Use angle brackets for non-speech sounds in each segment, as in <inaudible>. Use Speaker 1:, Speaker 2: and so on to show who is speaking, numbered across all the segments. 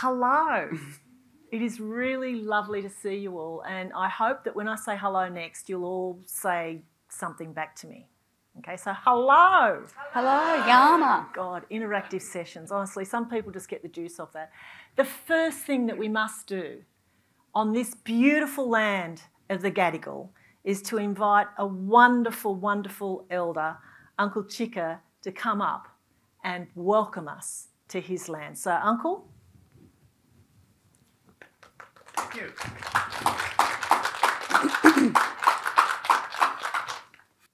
Speaker 1: Hello. Mm-hmm. it is really lovely to see you all, and I hope that when I say hello next, you'll all say something back to me. Okay, so hello.
Speaker 2: Hello, Yama.
Speaker 1: God, interactive sessions. Honestly, some people just get the juice off that. The first thing that we must do on this beautiful land of the Gadigal is to invite a wonderful, wonderful elder, Uncle Chika, to come up and welcome us to his land. So, Uncle.
Speaker 3: Thank you.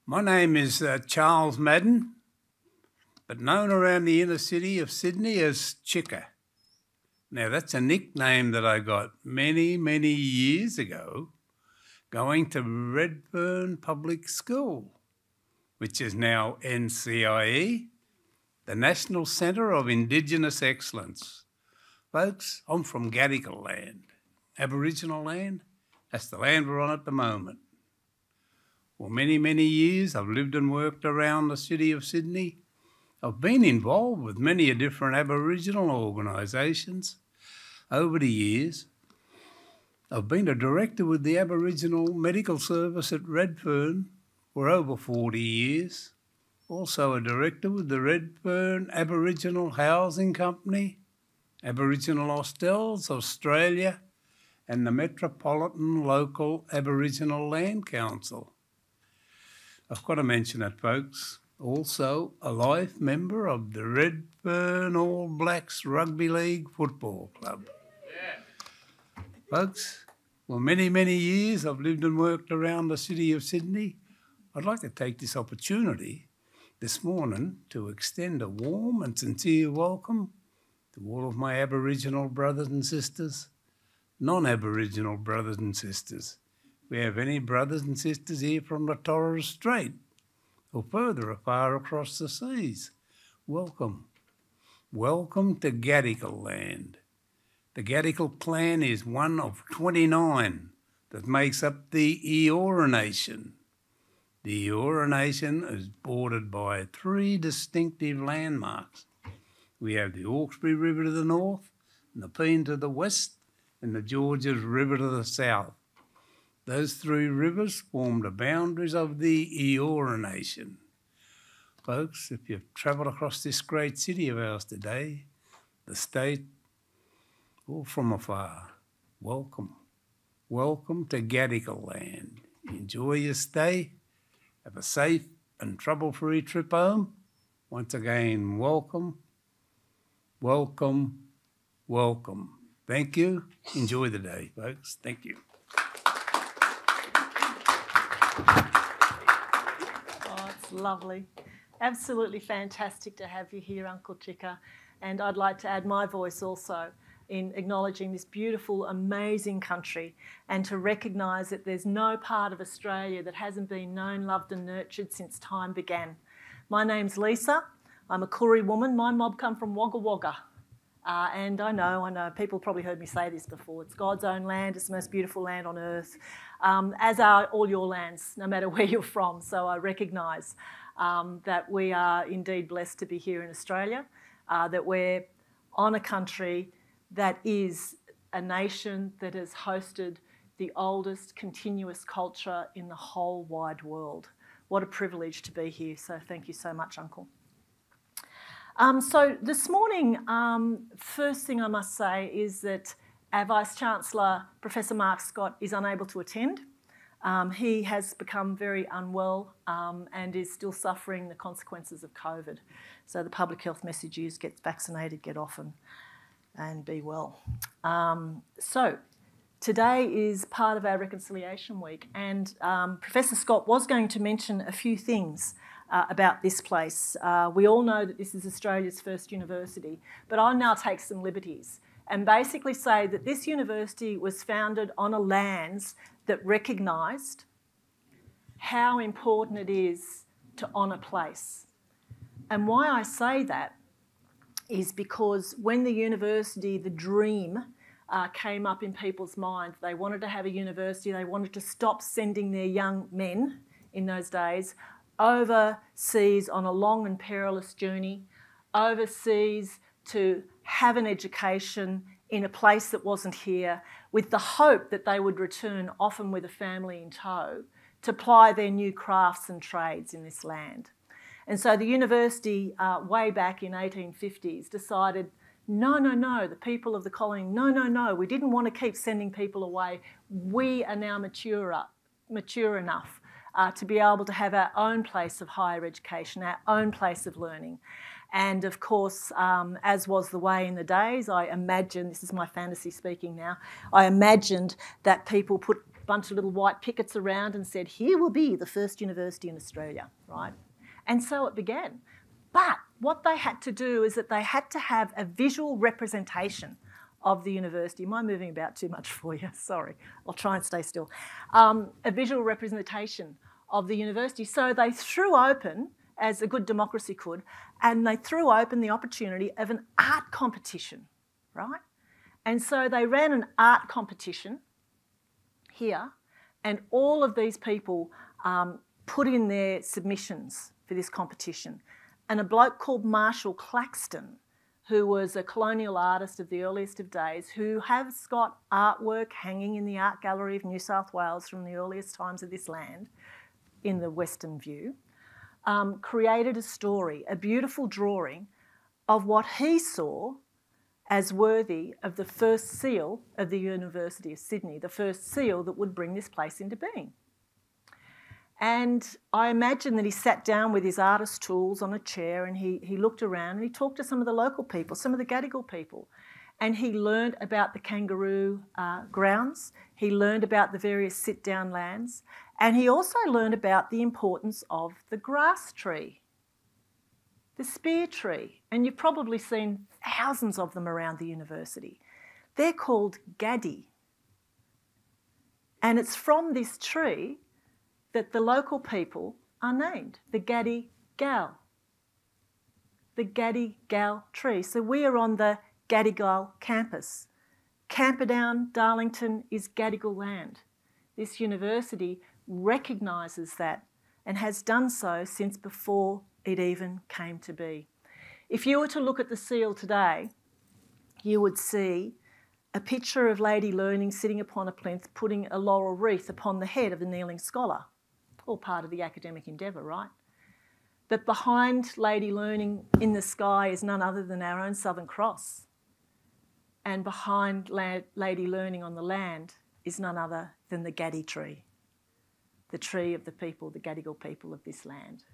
Speaker 3: My name is uh, Charles Madden, but known around the inner city of Sydney as Chika. Now, that's a nickname that I got many, many years ago going to Redfern Public School, which is now NCIE, the National Centre of Indigenous Excellence. Folks, I'm from Gadigal land, Aboriginal land. That's the land we're on at the moment. For many, many years, I've lived and worked around the city of Sydney. I've been involved with many different Aboriginal organisations over the years. I've been a director with the Aboriginal Medical Service at Redfern for over 40 years. Also a director with the Redfern Aboriginal Housing Company, Aboriginal Hostels Australia, and the Metropolitan Local Aboriginal Land Council. I've got to mention it, folks. Also, a life member of the Redfern All Blacks Rugby League Football Club. Yeah. Folks, for many, many years I've lived and worked around the city of Sydney. I'd like to take this opportunity this morning to extend a warm and sincere welcome to all of my Aboriginal brothers and sisters, non Aboriginal brothers and sisters we have any brothers and sisters here from the Torres Strait or further afar across the seas, welcome. Welcome to Gadigal land. The Gadigal clan is one of 29 that makes up the Eora Nation. The Eora Nation is bordered by three distinctive landmarks. We have the Hawkesbury River to the north, and the Nepean to the west, and the Georges River to the south. Those three rivers form the boundaries of the Eora Nation. Folks, if you've travelled across this great city of ours today, the state, or from afar, welcome. Welcome to Gadigal land. Enjoy your stay. Have a safe and trouble free trip home. Once again, welcome, welcome, welcome. Thank you. Enjoy the day, folks. Thank you.
Speaker 1: Oh, it's lovely. Absolutely fantastic to have you here, Uncle Chika. And I'd like to add my voice also in acknowledging this beautiful, amazing country and to recognise that there's no part of Australia that hasn't been known, loved, and nurtured since time began. My name's Lisa. I'm a Koori woman. My mob come from Wagga Wagga. Uh, and I know, I know, people probably heard me say this before. It's God's own land, it's the most beautiful land on earth, um, as are all your lands, no matter <laughs> where you're from. So I recognise um, that we are indeed blessed to be here in Australia, uh, that we're on a country that is a nation that has hosted the oldest continuous culture in the whole wide world. What a privilege to be here. So thank you so much, Uncle. Um, so this morning, um, first thing I must say is that our Vice Chancellor, Professor Mark Scott, is unable to attend. Um, he has become very unwell um, and is still suffering the consequences of COVID. So the public health message is get vaccinated, get off and, and be well. Um, so today is part of our Reconciliation Week and um, Professor Scott was going to mention a few things uh, about this place. Uh, we all know that this is Australia's first university, but I'll now take some liberties and basically say that this university was founded on a lands that recognised how important it is to honour place. And why I say that is because when the university, the dream, uh, came up in people's minds, they wanted to have a university, they wanted to stop sending their young men in those days overseas on a long and perilous journey, overseas to have an education in a place that wasn't here with the hope that they would return, often with a family in tow, to ply their new crafts and trades in this land. And so the university, uh, way back in 1850s, decided, no, no, no, the people of the colony, no, no, no, we didn't want to keep sending people away. We are now mature, mature enough uh, to be able to have our own place of higher education, our own place of learning. And of course, um, as was the way in the days, I imagine, this is my fantasy speaking now, I imagined that people put a bunch of little white pickets around and said, here will be the first university in Australia, right? And so it began. But what they had to do is that they had to have a visual representation of the university. Am I moving about too much for you? <laughs> Sorry, I'll try and stay still. Um, a visual representation of the university. So they threw open, as a good democracy could, and they threw open the opportunity of an art competition, right? And so they ran an art competition here, and all of these people um, put in their submissions for this competition. And a bloke called Marshall Claxton, who was a colonial artist of the earliest of days, who has got artwork hanging in the Art Gallery of New South Wales from the earliest times of this land in the Western View, um, created a story, a beautiful drawing of what he saw as worthy of the first seal of the University of Sydney, the first seal that would bring this place into being. And I imagine that he sat down with his artist tools on a chair and he, he looked around and he talked to some of the local people, some of the Gadigal people. And he learned about the kangaroo uh, grounds, he learned about the various sit down lands, and he also learned about the importance of the grass tree, the spear tree. And you've probably seen thousands of them around the university. They're called gaddi. And it's from this tree that the local people are named the Gaddi Gal. The Gaddi Gal tree. So we are on the Gadigal campus. Camperdown, Darlington is Gadigal land. This university recognises that and has done so since before it even came to be. If you were to look at the seal today, you would see a picture of Lady Learning sitting upon a plinth putting a laurel wreath upon the head of the kneeling scholar all part of the academic endeavour, right? But behind Lady Learning in the sky is none other than our own Southern Cross. And behind Lady Learning on the land is none other than the Gaddi tree, the tree of the people, the Gadigal people of this land.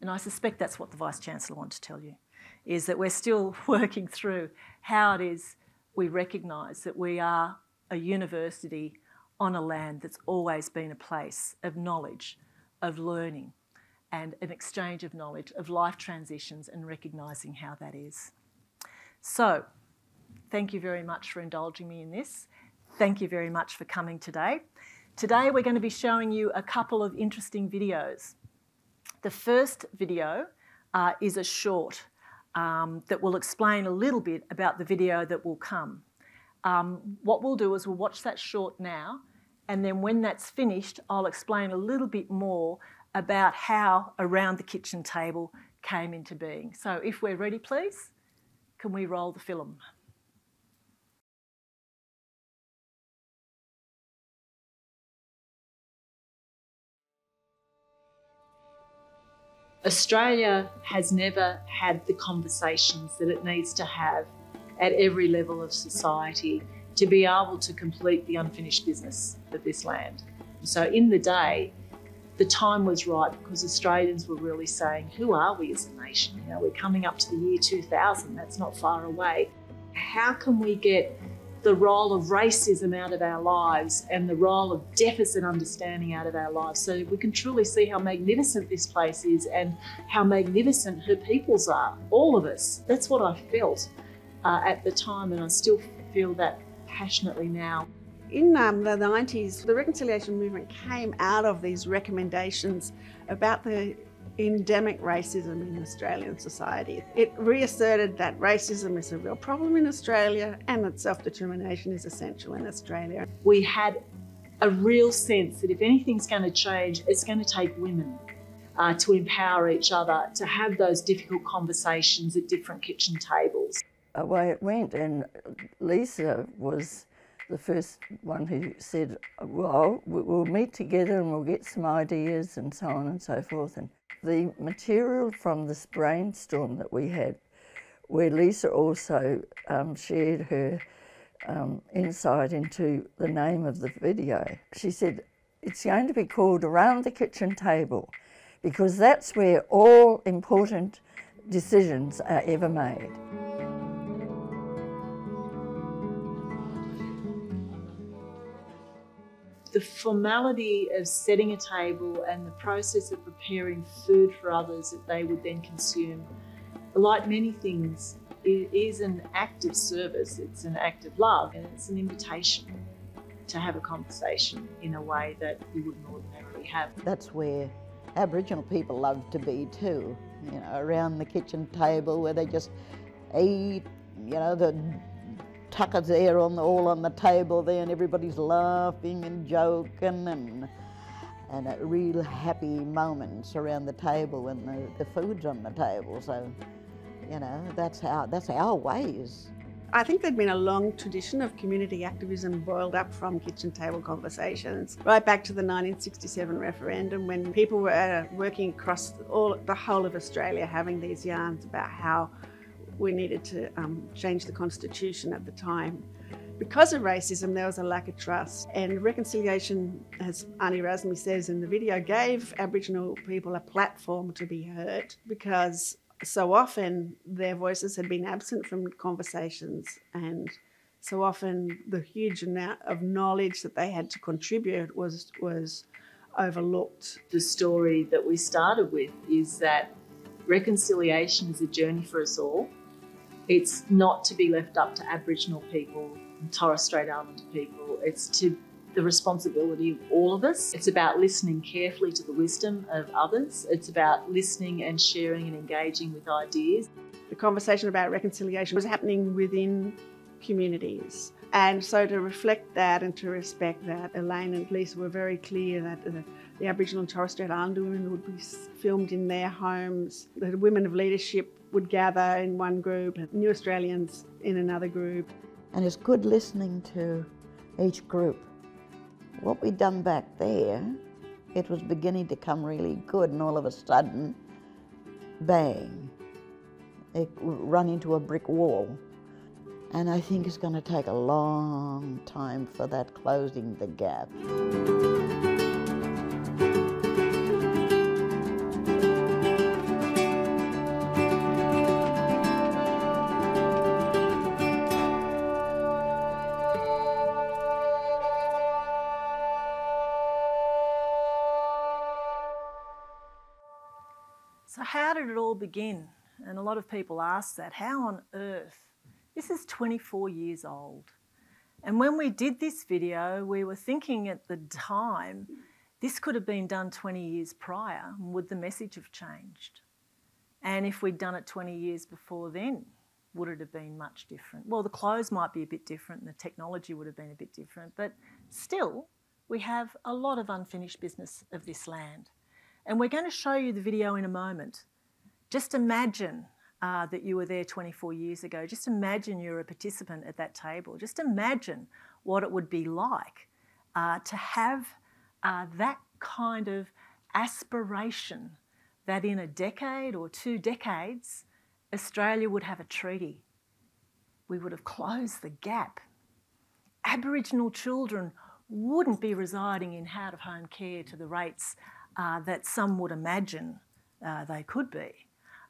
Speaker 1: And I suspect that's what the Vice Chancellor wanted to tell you, is that we're still <laughs> working through how it is we recognise that we are a university on a land that's always been a place of knowledge, of learning, and an exchange of knowledge, of life transitions, and recognising how that is. So, thank you very much for indulging me in this. Thank you very much for coming today. Today, we're going to be showing you a couple of interesting videos. The first video uh, is a short um, that will explain a little bit about the video that will come. Um, what we'll do is we'll watch that short now and then when that's finished, I'll explain a little bit more about how Around the Kitchen Table came into being. So if we're ready, please, can we roll the film? Australia has never had the conversations that it needs to have at every level of society to be able to complete the unfinished business of this land. So in the day, the time was right because Australians were really saying, who are we as a nation? You know, we're coming up to the year 2000, that's not far away. How can we get the role of racism out of our lives and the role of deficit understanding out of our lives so we can truly see how magnificent this place is and how magnificent her peoples are, all of us. That's what I felt uh, at the time, and I still feel that passionately now.
Speaker 4: In um, the 90s, the reconciliation movement came out of these recommendations about the endemic racism in Australian society. It reasserted that racism is a real problem in Australia and that self determination is essential in Australia.
Speaker 1: We had a real sense that if anything's going to change, it's going to take women uh, to empower each other, to have those difficult conversations at different kitchen tables.
Speaker 5: Away it went. And Lisa was the first one who said, Well, we'll meet together and we'll get some ideas and so on and so forth. And the material from this brainstorm that we had, where Lisa also um, shared her um, insight into the name of the video, she said, It's going to be called Around the Kitchen Table because that's where all important decisions are ever made.
Speaker 1: The formality of setting a table and the process of preparing food for others that they would then consume, like many things, it is an act of service, it's an act of love, and it's an invitation to have a conversation in a way that you wouldn't ordinarily have.
Speaker 6: That's where Aboriginal people love to be too, you know, around the kitchen table where they just eat, you know, the tuckers there on the, all on the table there and everybody's laughing and joking and and a real happy moments around the table when the, the food's on the table. So, you know, that's our that's our ways.
Speaker 4: I think there'd been a long tradition of community activism boiled up from kitchen table conversations, right back to the 1967 referendum when people were uh, working across all the whole of Australia having these yarns about how we needed to um, change the constitution at the time. Because of racism, there was a lack of trust, and reconciliation, as Ani Razmi says in the video, gave Aboriginal people a platform to be heard because so often their voices had been absent from conversations, and so often the huge amount of knowledge that they had to contribute was was overlooked.
Speaker 1: The story that we started with is that reconciliation is a journey for us all it's not to be left up to Aboriginal people and Torres Strait Islander people. It's to the responsibility of all of us. It's about listening carefully to the wisdom of others. It's about listening and sharing and engaging with ideas.
Speaker 4: The conversation about reconciliation was happening within communities. And so to reflect that and to respect that, Elaine and Lisa were very clear that the, the Aboriginal and Torres Strait Islander women would be filmed in their homes. The women of leadership would gather in one group, New Australians in another group.
Speaker 6: And it's good listening to each group. What we'd done back there, it was beginning to come really good, and all of a sudden, bang, it run into a brick wall. And I think it's going to take a long time for that closing the gap.
Speaker 1: Begin? And a lot of people ask that. How on earth? This is 24 years old. And when we did this video, we were thinking at the time, this could have been done 20 years prior. Would the message have changed? And if we'd done it 20 years before then, would it have been much different? Well, the clothes might be a bit different and the technology would have been a bit different, but still, we have a lot of unfinished business of this land. And we're going to show you the video in a moment. Just imagine uh, that you were there 24 years ago. Just imagine you're a participant at that table. Just imagine what it would be like uh, to have uh, that kind of aspiration that in a decade or two decades, Australia would have a treaty. We would have closed the gap. Aboriginal children wouldn't be residing in out of home care to the rates uh, that some would imagine uh, they could be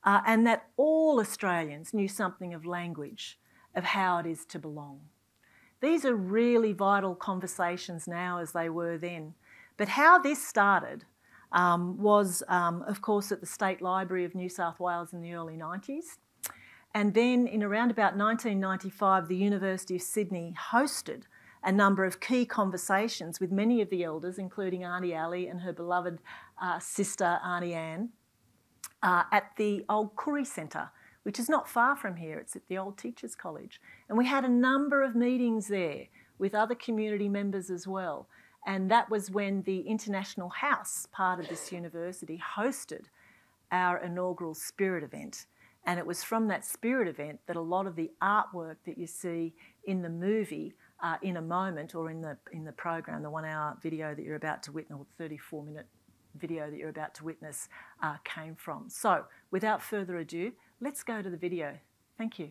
Speaker 1: uh, and that all Australians knew something of language, of how it is to belong. These are really vital conversations now as they were then. But how this started um, was, um, of course, at the State Library of New South Wales in the early 90s. And then in around about 1995, the University of Sydney hosted a number of key conversations with many of the elders, including Auntie Ali and her beloved uh, sister Auntie Anne, uh, at the old Koori Centre, which is not far from here. It's at the old Teachers College. And we had a number of meetings there with other community members as well. And that was when the International House, part of this university, hosted our inaugural Spirit event. And it was from that spirit event that a lot of the artwork that you see in the movie uh, in a moment or in the in the program, the one hour video that you're about to witness, or 34 minute video that you're about to witness, uh, came from. So, without further ado, let's go to the video. Thank you.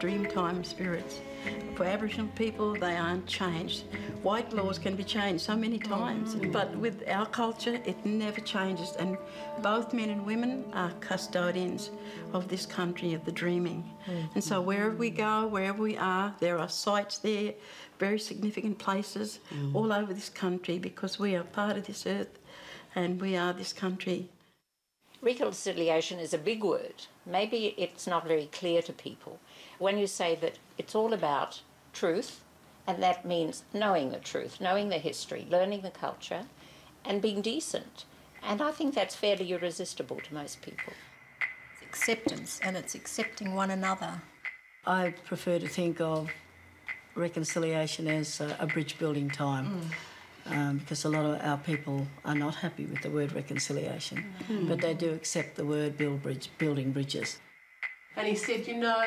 Speaker 7: Dreamtime spirits. For Aboriginal people, they aren't changed. White laws can be changed so many times, mm. but with our culture, it never changes. And both men and women are custodians of this country of the dreaming. Mm. And so wherever we go, wherever we are, there are sites there, very significant places mm. all over this country because we are part of this earth and we are this country.
Speaker 8: Reconciliation is a big word. Maybe it's not very clear to people. When you say that it's all about truth, and that means knowing the truth, knowing the history, learning the culture, and being decent. And I think that's fairly irresistible to most people.
Speaker 9: It's acceptance and it's accepting one another.
Speaker 7: I prefer to think of reconciliation as a, a bridge building time. Mm. Um, because a lot of our people are not happy with the word reconciliation, but they do accept the word build bridge, building bridges.
Speaker 10: And he said, You know,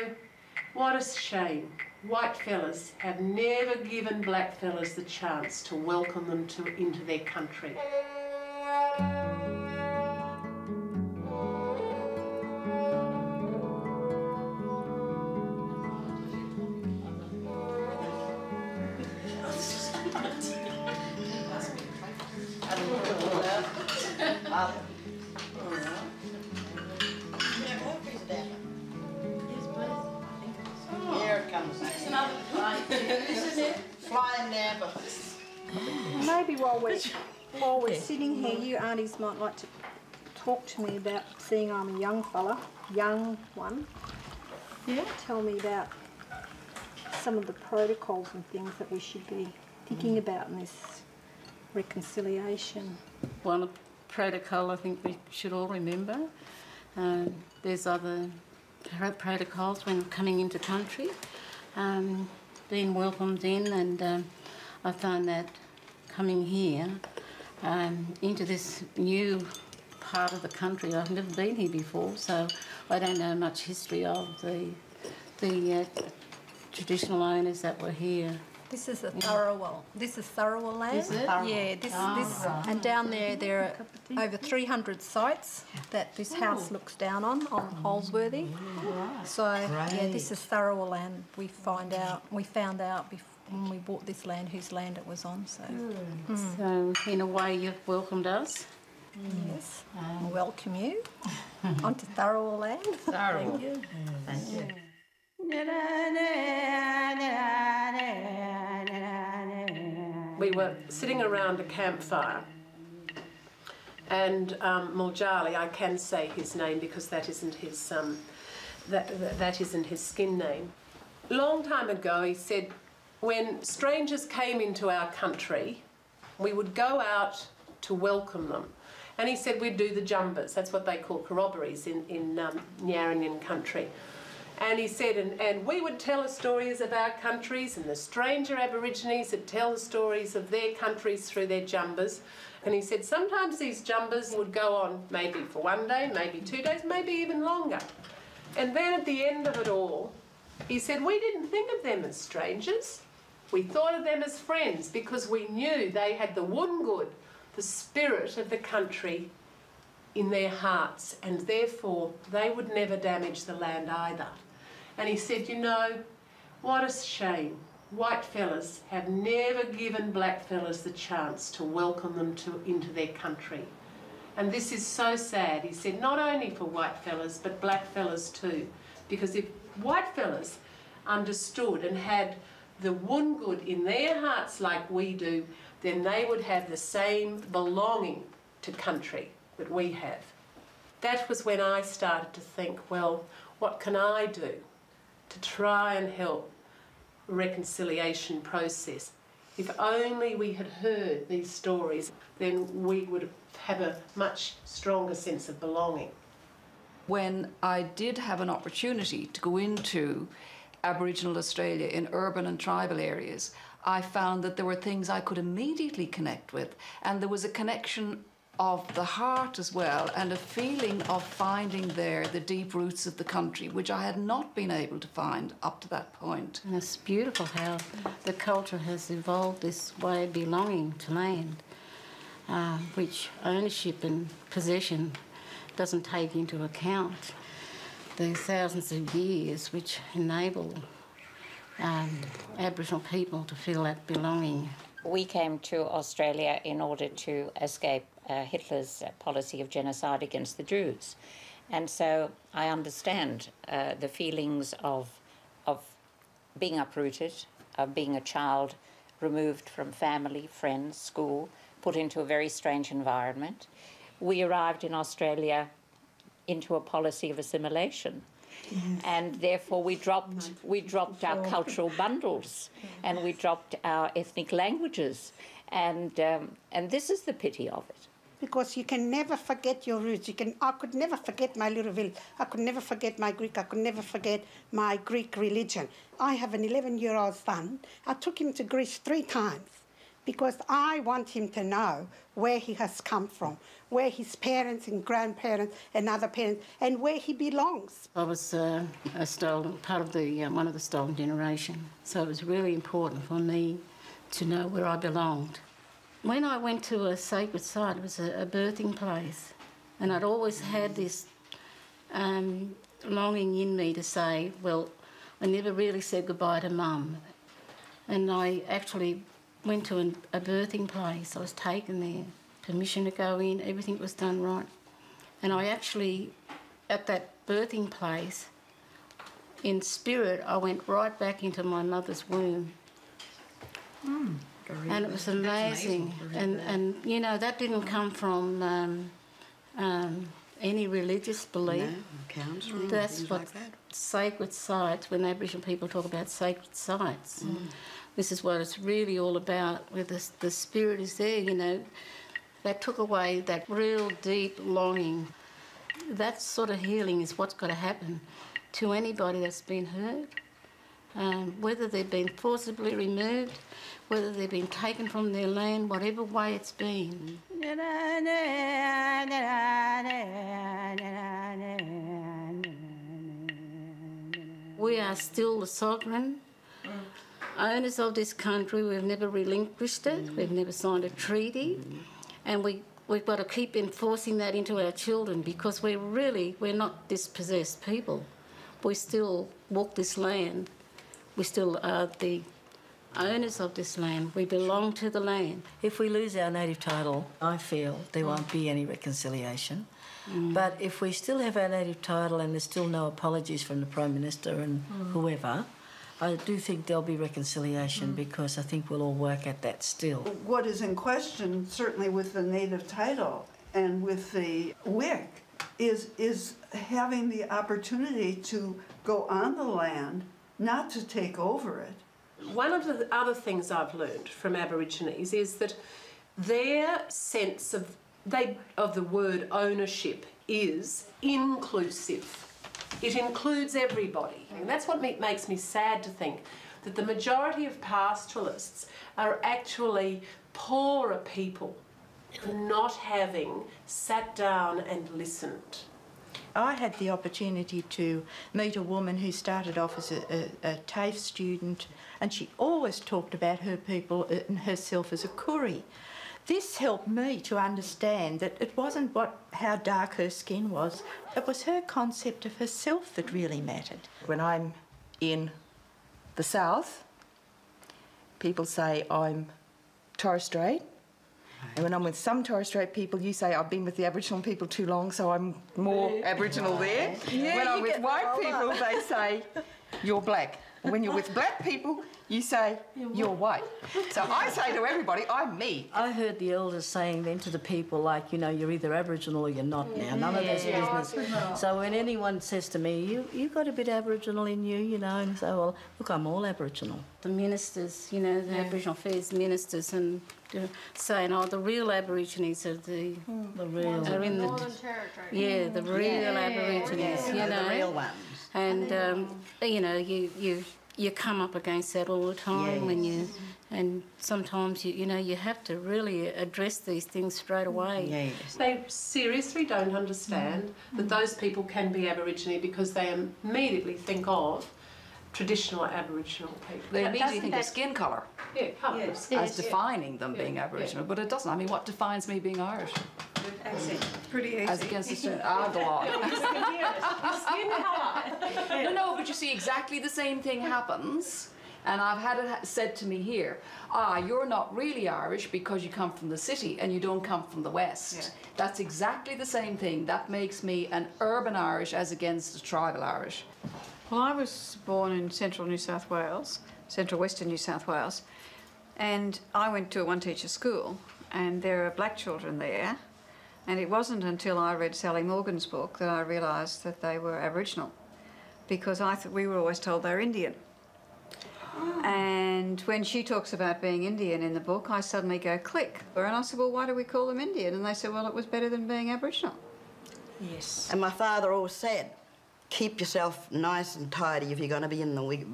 Speaker 10: what a shame. White fellas have never given black fellas the chance to welcome them to, into their country.
Speaker 9: Aunties might like to talk to me about seeing I'm a young fella, young one.
Speaker 7: Yeah.
Speaker 9: Tell me about some of the protocols and things that we should be thinking about in this reconciliation.
Speaker 7: One protocol I think we should all remember. Um, there's other pro- protocols when coming into country, um, being welcomed in, and um, I found that coming here um, into this new part of the country, I've never been here before, so I don't know much history of the the uh, traditional owners that were here.
Speaker 9: This is a Tharawal. This is Tharawal land.
Speaker 7: Is it?
Speaker 9: Yeah, this this and down there there are over 300 sites that this house looks down on on Holsworthy. So yeah, this is Tharawal land. We find out we found out bef- when we bought this land whose land it was on. So
Speaker 7: So in a way, you've welcomed us.
Speaker 9: yes, I welcome you <laughs> onto Tharawal land. Thank you.
Speaker 10: We were sitting around a campfire, and um, Muljali, I can say his name because that isn't his um, that, that that isn't his skin name. Long time ago, he said, when strangers came into our country, we would go out to welcome them. And he said we'd do the junbas. That's what they call corroborees in, in um, Ngarinyin country. And he said, and, and we would tell the stories of our countries, and the stranger Aborigines would tell the stories of their countries through their junbas. And he said sometimes these junbas would go on maybe for one day, maybe two days, maybe even longer. And then at the end of it all, he said, We didn't think of them as strangers. We thought of them as friends because we knew they had the Wungud, the spirit of the country, in their hearts, and therefore they would never damage the land either. And he said, You know, what a shame. White fellas have never given black fellas the chance to welcome them to, into their country. And this is so sad, he said, not only for white fellas, but black fellas too. Because if white fellas understood and had the Wungud in their hearts like we do, then they would have the same belonging to country that we have. That was when I started to think, well, what can I do to try and help reconciliation process? If only we had heard these stories, then we would have a much stronger sense of belonging.
Speaker 11: When I did have an opportunity to go into Aboriginal Australia in urban and tribal areas, I found that there were things I could immediately connect with, and there was a connection of the heart as well, and a feeling of finding there the deep roots of the country, which I had not been able to find up to that point.
Speaker 12: And it's beautiful how the culture has evolved this way of belonging to land, uh, which ownership and possession doesn't take into account the thousands of years which enable um, Aboriginal people to feel that belonging.
Speaker 8: We came to Australia in order to escape uh, Hitler's policy of genocide against the Jews. And so I understand uh, the feelings of, of being uprooted, of being a child removed from family, friends, school, put into a very strange environment. We arrived in Australia into a policy of assimilation. And therefore, we dropped we dropped our cultural bundles, and we dropped our ethnic languages, and um, and this is the pity of it
Speaker 13: because you can never forget your roots. You can. I could never forget my little village. I could never forget my Greek. I could never forget my Greek religion. I have an 11-year-old son. I took him to Greece three times because I want him to know where he has come from, where his parents and grandparents and other parents, and where he belongs.
Speaker 12: I was uh, a stolen part of the uh, one of the stolen generation, so it was really important for me to know where I belonged. When I went to a sacred site, it was a, a birthing place, and I'd always had this um, longing in me to say, well, I never really said goodbye to mum. And I actually went to an, a birthing place. I was taken there, permission to go in, everything was done right. And I actually, at that birthing place, in spirit, I went right back into my mother's womb.
Speaker 7: Mm,
Speaker 12: and it was amazing. And, and, you know, that didn't come from um, um, any religious belief.
Speaker 7: No, counselling,
Speaker 12: That's what
Speaker 7: like that.
Speaker 12: sacred sites, when Aboriginal people talk about sacred sites,
Speaker 7: Mm.
Speaker 12: This is what it's really all about, where the, the spirit is there, you know. That took away that real deep longing. That sort of healing is what's got to happen to anybody that's been hurt. Um, whether they've been forcibly removed, whether they've been taken from their land, whatever way it's been. We are still the sovereign owners of this country. We've never relinquished it. Mm. We've never signed a treaty, mm. and we we've got to keep enforcing that into our children because we're really we're not dispossessed people. We still walk this land. We still are the owners of this land. We belong to the land.
Speaker 14: If we lose our native title, I feel there won't be any reconciliation. Mm. But if we still have our native title and there's still no apologies from the Prime Minister and
Speaker 6: Mm.
Speaker 14: whoever, I do think there'll be reconciliation mm. because I think we'll all work at that still.
Speaker 4: What is in question, certainly with the native title and with the Wik, is, is having the opportunity to go on the land, not to take over it.
Speaker 10: One of the other things I've learned from Aborigines is that their sense of they of the word ownership is inclusive. It includes everybody, and that's what makes me sad to think that the majority of pastoralists are actually poorer people for not having sat down and listened.
Speaker 15: I had the opportunity to meet a woman who started off as a, a, a TAFE student, and she always talked about her people uh, and herself as a Koori. This helped me to understand that it wasn't what how dark her skin was; it was her concept of herself that really mattered. When I'm in the south, people say I'm Torres Strait. And when I'm with some Torres Strait people, you say I've been with the Aboriginal people too long, so I'm more Aboriginal there.
Speaker 16: Yeah,
Speaker 15: when I'm with white people, they say you're black. When you're with black people, you say you're white. So I say to everybody, I'm me.
Speaker 14: I heard the elders saying then to the people, like, you know, you're either Aboriginal or you're not now. None of that's
Speaker 12: Yeah.
Speaker 14: business. So when anyone says to me, you, you've got a bit Aboriginal in you, you know, and I say, well, look, I'm all Aboriginal.
Speaker 12: The ministers, you know, the Aboriginal Affairs ministers, and saying, oh, the real Aborigines are the,
Speaker 14: the real
Speaker 12: are in the
Speaker 2: Northern Territory.
Speaker 12: Yeah, the real
Speaker 2: Yeah.
Speaker 12: Aborigines,
Speaker 2: Yeah,
Speaker 12: you
Speaker 2: the
Speaker 12: know.
Speaker 2: real ones.
Speaker 12: And um, you know, you you you come up against that all the time when you, and sometimes you you know you have to really address these things straight away.
Speaker 10: They seriously don't understand mm. that those people can be Aborigine because they immediately think of traditional Aboriginal people.
Speaker 11: They
Speaker 10: That-
Speaker 11: immediately
Speaker 10: doesn't
Speaker 11: think of skin colour
Speaker 10: Yeah, colour of skin.
Speaker 11: as defining them being
Speaker 10: Yeah,
Speaker 11: Aboriginal, but it doesn't. I mean, what defines me being Irish?
Speaker 16: Accent. Pretty easy.
Speaker 11: As against Australian, ah, the law. <laughs>
Speaker 10: skin colour.
Speaker 11: no, no, but you see, exactly the same thing happens. And I've had it said to me here, ah, you're not really Irish because you come from the city and you don't come from the West. That's exactly the same thing. That makes me an urban Irish as against a tribal Irish.
Speaker 2: Well, I was born in central New South Wales, central western New South Wales, and I went to a one teacher school, and there are black children there. And it wasn't until I read Sally Morgan's book that I realised that they were Aboriginal, because I thought we were always told they're Indian. Ah. And when she talks about being Indian in the book, I suddenly go click. And I said, Well, why do we call them Indian? And they said, Well, it was better than being Aboriginal.
Speaker 17: Yes. And my father always said, keep yourself nice and tidy if you're going to be in the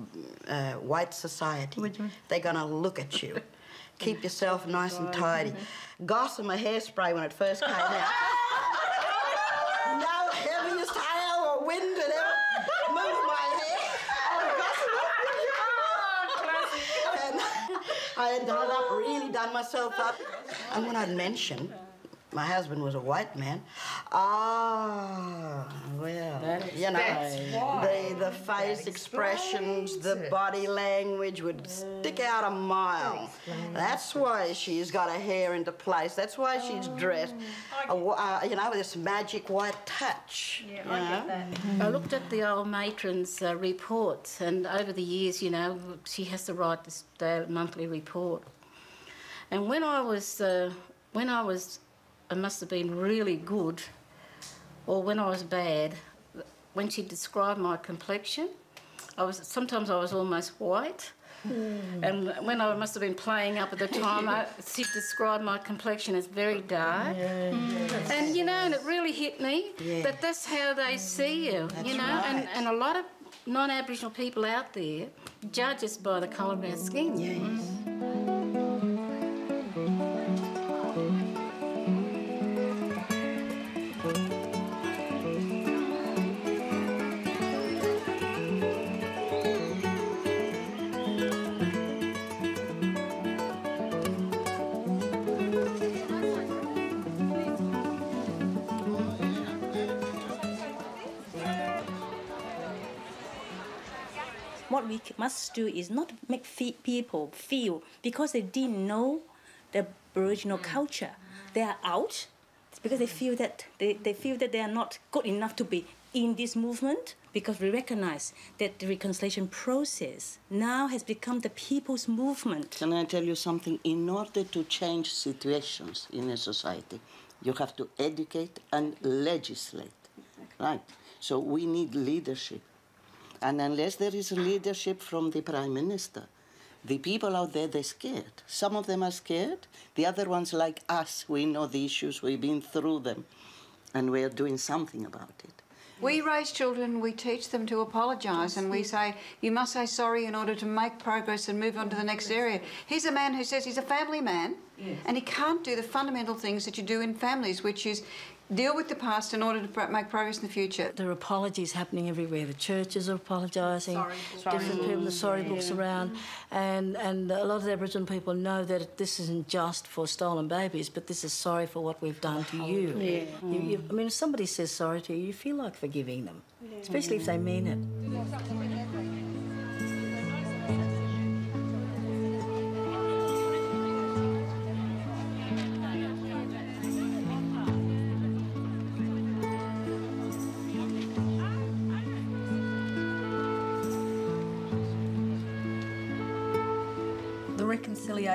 Speaker 17: uh, white society. They're going to look at you. <laughs> keep yourself nice and tidy. Gossamer hairspray when it first came out. <laughs> no heaviest or wind had ever moved my hair. <laughs> I had done it up, really done myself up. And when I'd mentioned my husband was a white man, ah, well, you know,
Speaker 18: That's why.
Speaker 17: the, the face expressions, the body language would stick out a mile. That's why she's got her hair into place. That's why she's dressed, a uh, you know, with this magic white touch. Yeah, you know?
Speaker 12: I looked at the old matron's uh, reports, and over the years, you know, she has to write this uh, monthly report. And when I was, uh, when I was, I must have been really good, or when I was bad, when she described my complexion, I was sometimes I was almost white. Hmm. And when I must have been playing up at the time, I, she described my complexion as very dark. Hmm. And you know, and it really hit me
Speaker 17: Yeah.
Speaker 12: that that's how they hmm. see you, you know. And,
Speaker 17: right.
Speaker 12: and a lot of non Aboriginal people out there judge us by the colour of our skin.
Speaker 19: what we must do is not make fe- people feel because they didn't know the Aboriginal mm. culture. They are out because they feel that they, they feel that they are not good enough to be in this movement because we recognize that the reconciliation process now has become the people's movement.
Speaker 18: Can I tell you something? In order to change situations in a society, you have to educate and legislate. Right? So we need leadership. And unless there is leadership from the Prime Minister, the people out there, they're scared. Some of them are scared. The other ones, like us, we know the issues, we've been through them, and we're doing something about it.
Speaker 2: We raise children, we teach them to apologise, and we say, you must say sorry in order to make progress and move on to the next area. Here's a man who says he's a family man, and he can't do the fundamental things that you do in families, which is deal with the past in order to make progress in the future.
Speaker 14: There are apologies happening everywhere. The churches are apologising.
Speaker 2: Sorry
Speaker 14: Different
Speaker 2: books.
Speaker 14: people, the sorry
Speaker 2: Yeah.
Speaker 14: books around, and and a lot of the Aboriginal people know that this isn't just for stolen babies, but this is sorry for what we've done to you.
Speaker 2: Yeah.
Speaker 14: You, you, mm. I mean, if somebody says sorry to you, you feel like forgiving them, especially if they mean it.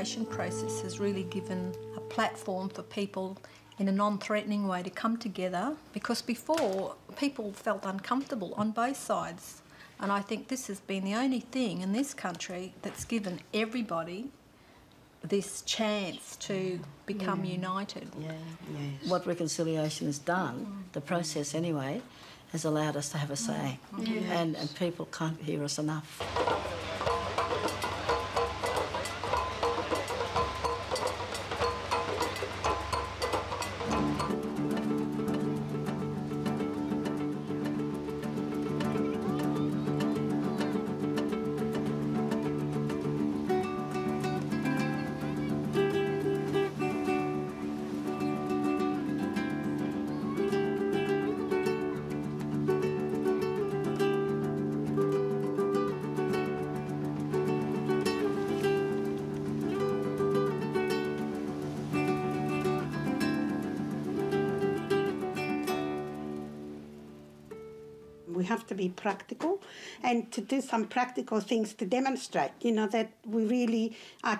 Speaker 9: Reconciliation process has really given a platform for people in a non threatening way to come together because before people felt uncomfortable on both sides. And I think this has been the only thing in this country that's given everybody this chance to become
Speaker 14: Yeah.
Speaker 9: united.
Speaker 14: What reconciliation has done, the process anyway, has allowed us to have a say.
Speaker 9: Yes.
Speaker 14: And, and people can't hear us enough.
Speaker 13: Practical and to do some practical things to demonstrate, you know, that we really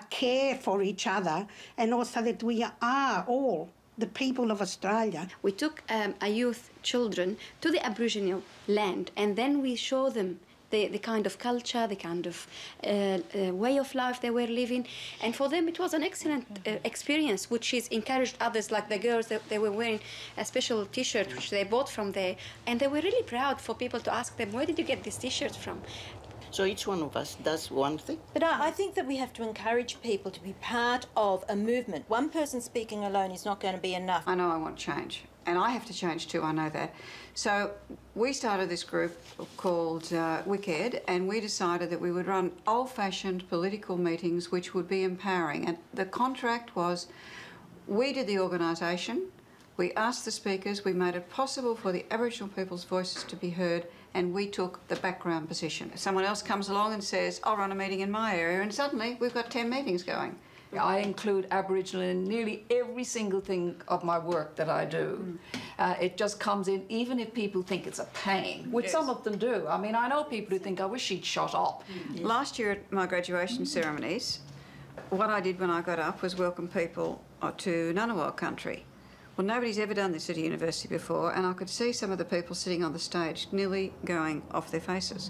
Speaker 13: care for each other and also that we are all the people of Australia.
Speaker 20: We took um, a youth children to the Aboriginal land and then we show them the, the kind of culture, the kind of uh, uh, way of life they were living. And for them, it was an excellent uh, experience, which is encouraged others, like the girls, that they were wearing a special t shirt which they bought from there. And they were really proud for people to ask them, where did you get these t shirts from?
Speaker 21: So each one of us does one thing.
Speaker 22: But I, I think that we have to encourage people to be part of a movement. One person speaking alone is not going to be enough.
Speaker 2: I know I want change, and I have to change too, I know that. So we started this group called uh, Wicked, and we decided that we would run old fashioned political meetings which would be empowering. And the contract was we did the organisation, we asked the speakers, we made it possible for the Aboriginal people's voices to be heard, and we took the background position. Someone else comes along and says, I'll run a meeting in my area, and suddenly we've got 10 meetings going.
Speaker 11: I include Aboriginal in nearly every single thing of my work that I do. Uh, it just comes in, even if people think it's a pain, which
Speaker 2: Yes.
Speaker 11: some of them do. I mean, I know people who think, I wish she'd shut up.
Speaker 2: Last year at my graduation ceremonies, what I did when I got up was welcome people uh, to Ngunnawal country. Well, nobody's ever done this at a university before, and I could see some of the people sitting on the stage nearly going off their faces.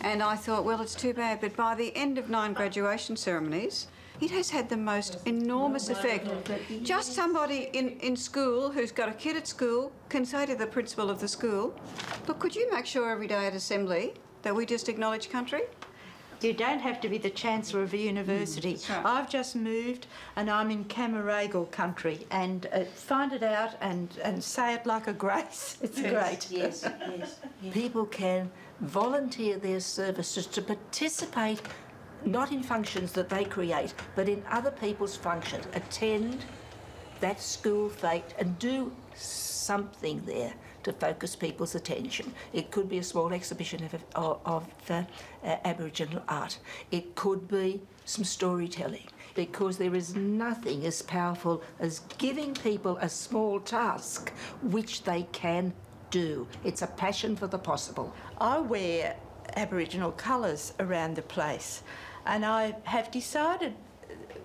Speaker 2: And I thought, well, it's too bad, but by the end of nine graduation ceremonies, it has had the most enormous effect. Just somebody in, in school who's got a kid at school can say to the principal of the school, Look, could you make sure every day at assembly that we just acknowledge country?
Speaker 15: You don't have to be the Chancellor of a university. I've just moved and I'm in Camaragal country and uh, find it out and, and say it like a grace. <laughs> It's great.
Speaker 23: Yes, yes. People can volunteer their services to participate not in functions that they create, but in other people's functions. Attend that school fete and do something there to focus people's attention. It could be a small exhibition of, of, of uh, uh, Aboriginal art. It could be some storytelling because there is nothing as powerful as giving people a small task which they can do. It's a passion for the possible.
Speaker 15: I wear Aboriginal colours around the place, and I have decided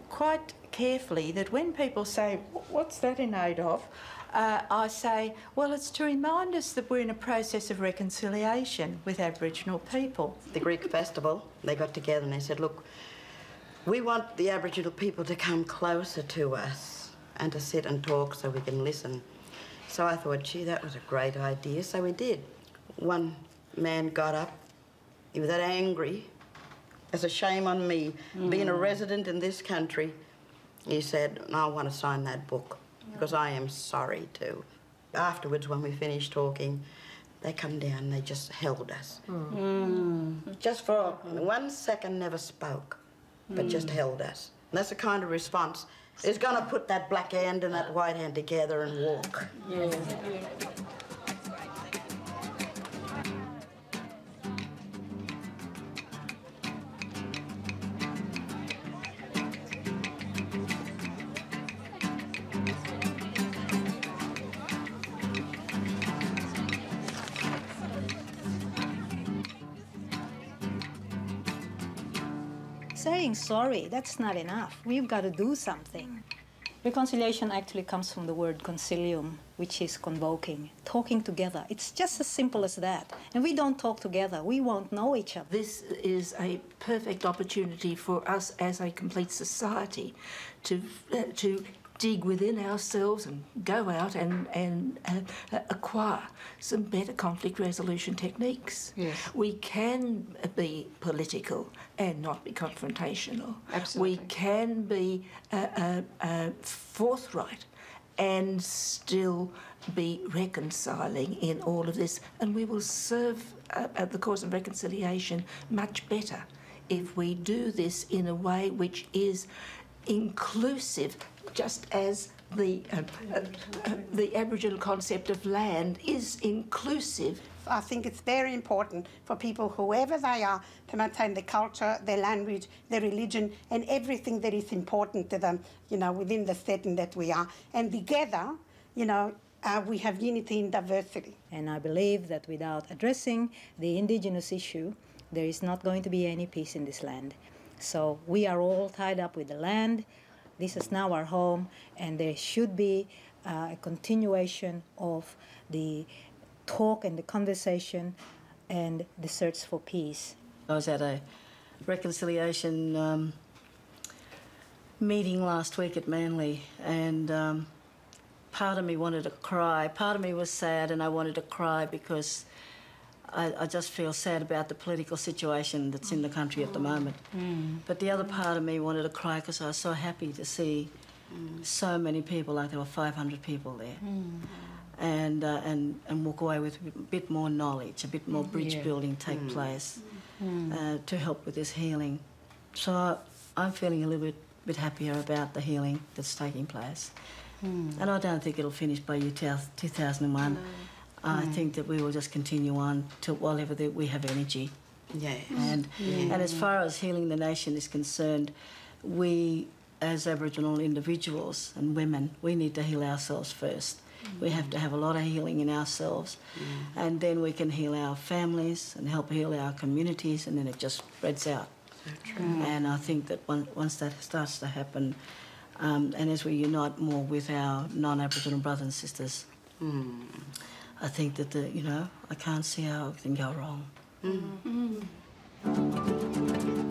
Speaker 15: quite carefully that when people say, What's that in aid of? Uh, I say, Well, it's to remind us that we're in a process of reconciliation with Aboriginal people.
Speaker 17: the Greek festival, they got together and they said, look, we want the Aboriginal people to come closer to us and to sit and talk so we can listen. So I thought, gee, that was a great idea. So we did. One man got up, he was that angry. It's a shame on me, being a
Speaker 21: Mm.
Speaker 17: resident in this country. He said, I want to sign that book because I am sorry too. Afterwards, when we finished talking, they come down and they just held us. Just for one second, never spoke, but just
Speaker 21: Mm.
Speaker 17: held us. And that's the kind of response is going to put that black hand and that white hand together and walk.
Speaker 24: Sorry, that's not enough. We've got to do something. Reconciliation actually comes from the word concilium, which is convoking, talking together. It's just as simple as that. And we don't talk together, we won't know each other.
Speaker 23: This is a perfect opportunity for us as a complete society to, uh, to dig within ourselves and go out and, and uh, acquire some better conflict resolution techniques.
Speaker 2: Yes.
Speaker 23: We can be political and not be confrontational.
Speaker 2: Absolutely.
Speaker 23: We can be uh, uh, uh, forthright and still be reconciling in all of this, and we will serve uh, uh, the cause of reconciliation much better if we do this in a way which is inclusive, just as the uh, uh, uh, the Aboriginal concept of land is inclusive.
Speaker 13: I think it's very important for people, whoever they are, to maintain their culture, their language, their religion, and everything that is important to them, you know, within the setting that we are. And together, you know, uh, we have unity in diversity.
Speaker 24: And I believe that without addressing the indigenous issue, there is not going to be any peace in this land. So we are all tied up with the land. This is now our home, and there should be uh, a continuation of the talk and the conversation and the search for peace.
Speaker 14: I was at a reconciliation um, meeting last week at Manly, and um, part of me wanted to cry. Part of me was sad, and I wanted to cry because I, I just feel sad about the political situation that's in the country at the moment. But the other part of me wanted to cry because I was so happy to see so many people, like there were 500 people there. And, uh, and and walk away with a bit more knowledge, a bit more bridge
Speaker 12: Yeah.
Speaker 14: building take
Speaker 12: Mm.
Speaker 14: place
Speaker 12: Mm.
Speaker 14: uh, to help with this healing. So I'm feeling a little bit bit happier about the healing that's taking place.
Speaker 12: Mm.
Speaker 14: And I don't think it'll finish by year 2001. I
Speaker 12: Mm.
Speaker 14: think that we will just continue on till whatever the, we have energy.
Speaker 17: Yeah.
Speaker 14: And
Speaker 17: Yeah.
Speaker 14: and as far as healing the nation is concerned, we as Aboriginal individuals and women, we need to heal ourselves first. We have to have a lot of healing in ourselves, and then we can heal our families and help heal our communities, and then it just spreads out.
Speaker 12: true.
Speaker 14: And I think that once, once that starts to happen, um, and as we unite more with our non-Aboriginal brothers and sisters, I think that the you know I can't see how it can go wrong. Mm-hmm. Mm-hmm.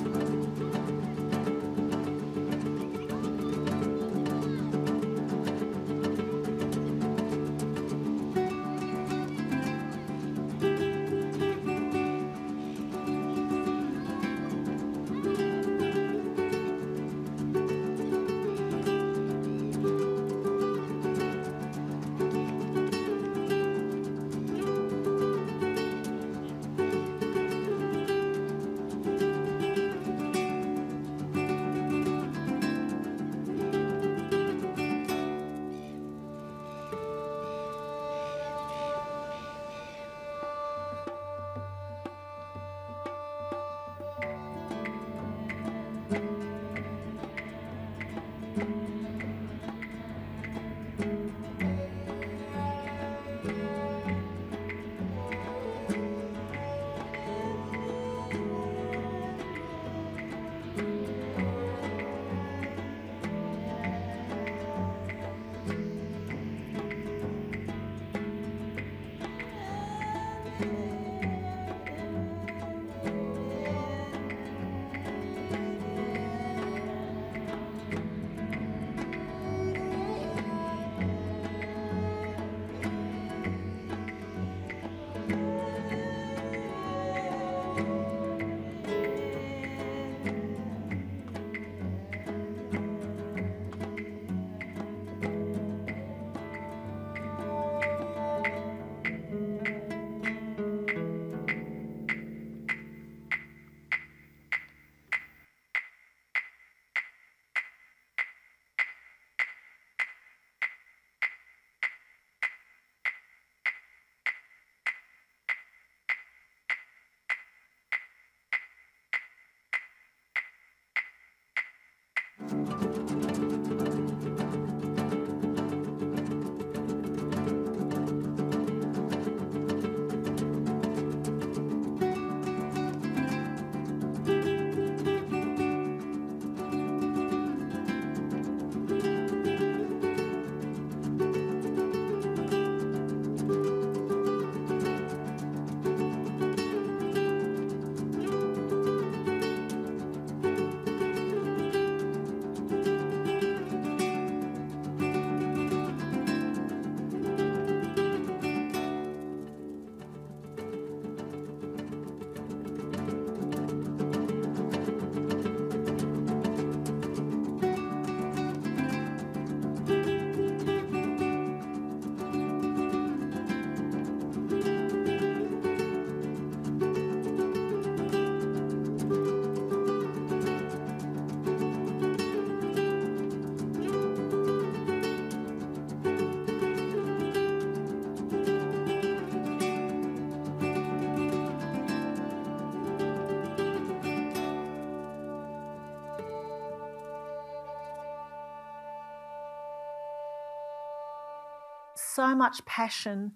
Speaker 1: So much passion,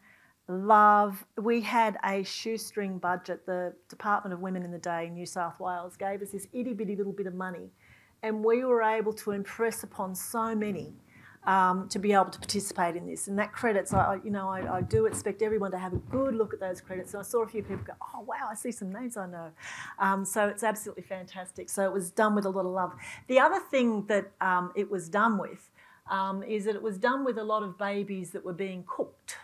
Speaker 1: love. We had a shoestring budget. The Department of Women in the Day in New South Wales gave us this itty bitty little bit of money, and we were able to impress upon so many. Um, to be able to participate in this, and that credits, I, you know, I, I, do expect everyone to have a good look at those credits. And I saw a few people go, "Oh wow, I see some names I know," um, so it's absolutely fantastic. So it was done with a lot of love. The other thing that um, it was done with um, is that it was done with a lot of babies that were being cooked.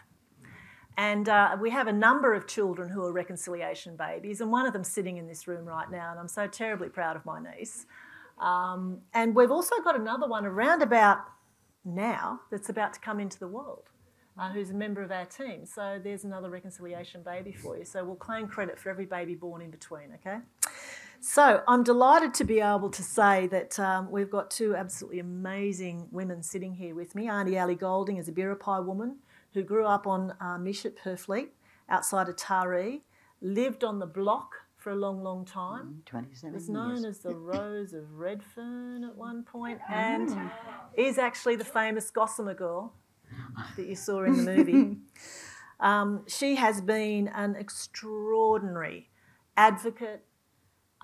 Speaker 1: And uh, we have a number of children who are reconciliation babies, and one of them sitting in this room right now, and I'm so terribly proud of my niece. Um, and we've also got another one around about now that's about to come into the world. Uh, who's a member of our team. So there's another reconciliation baby for you. So we'll claim credit for every baby born in between, okay? So I'm delighted to be able to say that um, we've got two absolutely amazing women sitting here with me. Auntie Ali Golding is a Biripi woman who grew up on uh, Mish at Purfleet outside of Taree, lived on the block for a long, long time.
Speaker 6: Mm, 27
Speaker 1: Was known
Speaker 6: years.
Speaker 1: as the <laughs> Rose of Redfern at one point, and is actually the famous Gossamer girl that you saw in the <laughs> movie. um, she has been an extraordinary advocate.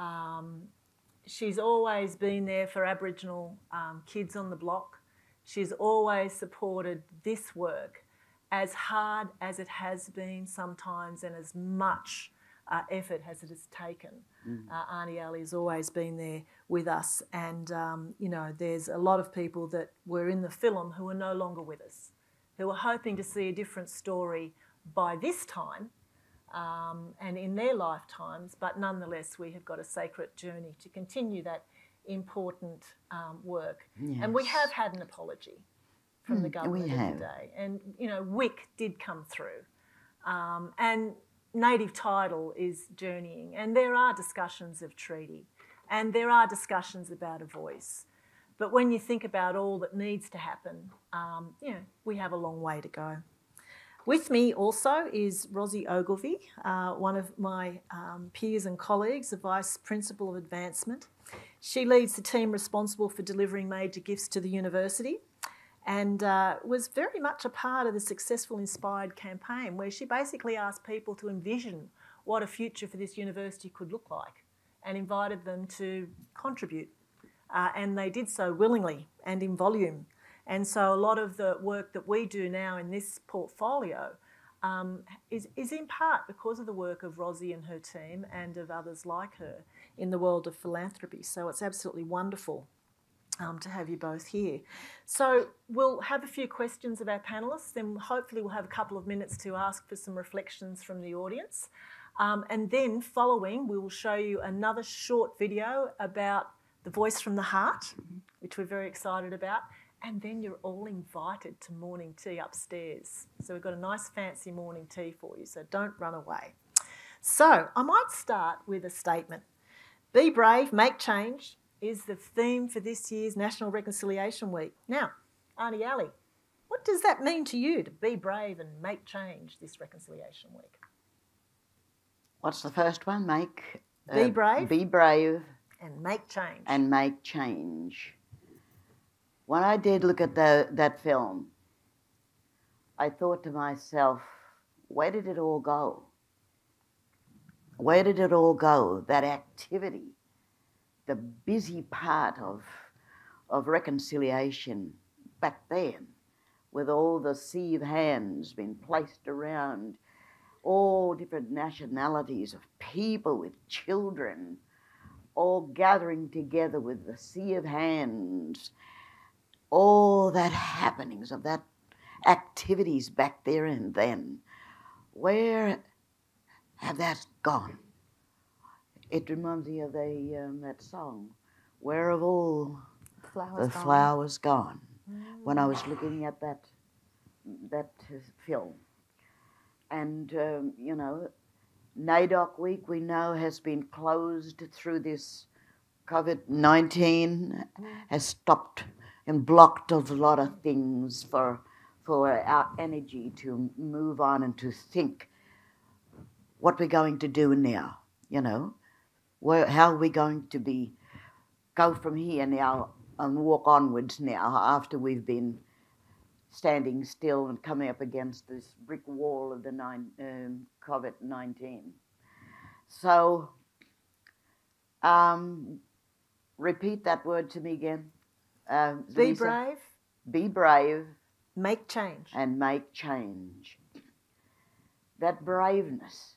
Speaker 1: Um, she's always been there for Aboriginal um, kids on the block. She's always supported this work as hard as it has been sometimes and as much uh, effort as it has taken.
Speaker 6: Mm.
Speaker 1: Uh, Auntie Ali has always been there with us, and um, you know, there's a lot of people that were in the film who are no longer with us, who are hoping to see a different story by this time um, and in their lifetimes, but nonetheless, we have got a sacred journey to continue that important um, work. And we have had an apology from the
Speaker 6: Mm, we
Speaker 1: government of
Speaker 6: have.
Speaker 1: the. And, you know, Wik did come through. Um, and native title is journeying. And there are discussions of treaty. And there are discussions about a voice. But when you think about all that needs to happen, um, you know, we have a long way to go. With me also is Rosie Ogilvie, uh, one of my um, peers and colleagues, the Vice Principal of Advancement. She leads the team responsible for delivering major gifts to the university and uh, was very much a part of the successful Inspired campaign, where she basically asked people to envision what a future for this university could look like and invited them to contribute. Uh, and they did so willingly and in volume. And so a lot of the work that we do now in this portfolio um, is, is in part because of the work of Rosie and her team and of others like her in the world of philanthropy. So it's absolutely wonderful um, to have you both here. So we'll have a few questions of our panellists, then hopefully we'll have a couple of minutes to ask for some reflections from the audience. Um, and then following, we will show you another short video about the voice from the heart, which we're very excited about. And then you're all invited to morning tea upstairs. So we've got a nice fancy morning tea for you, so don't run away. So I might start with a statement. Be brave, make change is the theme for this year's National Reconciliation Week. Now, Auntie Ali, what does that mean to you to be brave and make change this Reconciliation Week?
Speaker 6: What's the first one? Make.
Speaker 1: Be uh, brave.
Speaker 6: Be brave
Speaker 1: And make change.
Speaker 6: and make change. When I did look at the, that film, I thought to myself, where did it all go? Where did it all go? That activity, the busy part of, of reconciliation back then, with all the sea of hands being placed around all different nationalities of people with children, all gathering together with the sea of hands, all that happenings of that activities back there and then. Where have that gone? It reminds me of the, um, that song, Where have all
Speaker 1: Flowers
Speaker 6: the
Speaker 1: gone?
Speaker 6: flowers gone? When I was looking at that, that uh, film. And, um, you know, NAIDOC Week, we know, has been closed through this COVID 19, has stopped and blocked a lot of things for, for our energy to move on and to think what we're going to do now, you know. Where, how are we going to be, go from here now and walk onwards now after we've been standing still and coming up against this brick wall of the nine, um, COVID 19. So, um, repeat that word to me again. Uh,
Speaker 1: Be
Speaker 6: Zelisa.
Speaker 1: brave.
Speaker 6: Be brave.
Speaker 1: Make change.
Speaker 6: And make change. That braveness,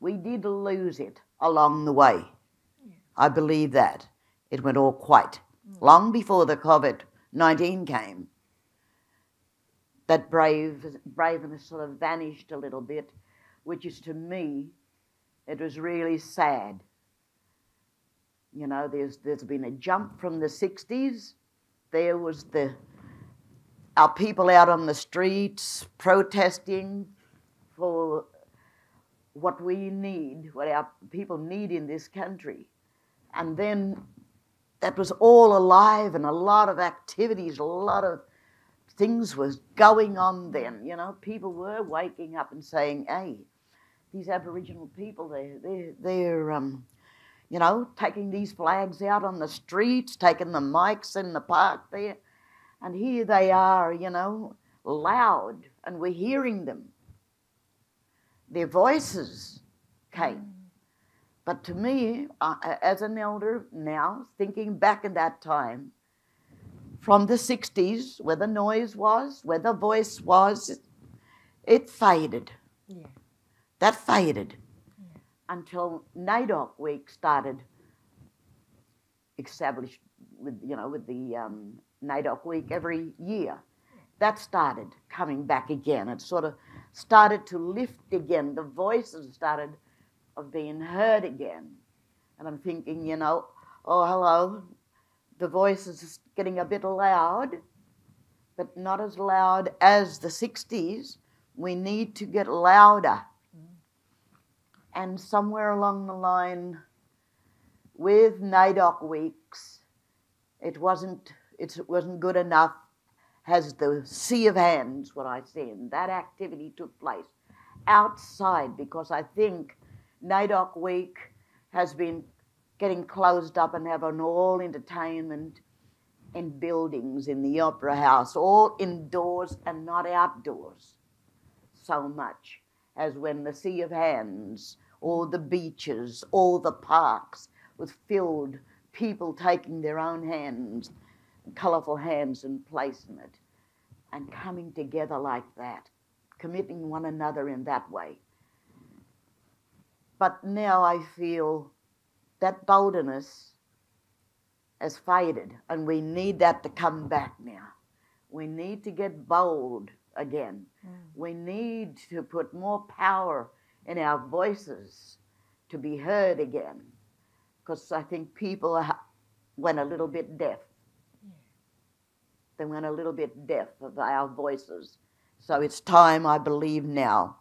Speaker 6: we did lose it along the way. I believe that. It went all quite. Long before the COVID 19 came, that brave, braveness sort of vanished a little bit, which is to me, it was really sad. You know, there's, there's been a jump from the 60s. There was the our people out on the streets protesting for what we need, what our people need in this country. And then that was all alive and a lot of activities, a lot of things was going on then. You know, people were waking up and saying, hey, these Aboriginal people, they're, they're, they're um, you know, taking these flags out on the streets, taking the mics in the park there. And here they are, you know, loud, and we're hearing them. Their voices came. But to me, uh, as an elder now, thinking back in that time, from the 60s, where the noise was, where the voice was, it, it faded.
Speaker 1: Yeah.
Speaker 6: That faded until NAIDOC week started established with, you know, with the um, NAIDOC week every year. That started coming back again. It sort of started to lift again. The voices started of being heard again. And I'm thinking, you know, oh, hello, the voice is getting a bit loud, but not as loud as the 60s. We need to get louder. And somewhere along the line, with NAIDOC weeks, it wasn't, it wasn't good enough as the sea of hands, what I said. That activity took place outside because I think NAIDOC week has been getting closed up and having all entertainment in buildings in the opera house, all indoors and not outdoors so much as when the sea of hands, all the beaches, all the parks with filled, people taking their own hands, colourful hands and placing it, and coming together like that, committing one another in that way. But now I feel that boldness has faded, and we need that to come back now. We need to get bold again.
Speaker 1: Mm.
Speaker 6: We need to put more power in our voices to be heard again, because I think people ha- went a little bit deaf. They went a little bit deaf of our voices. So it's time, I believe now,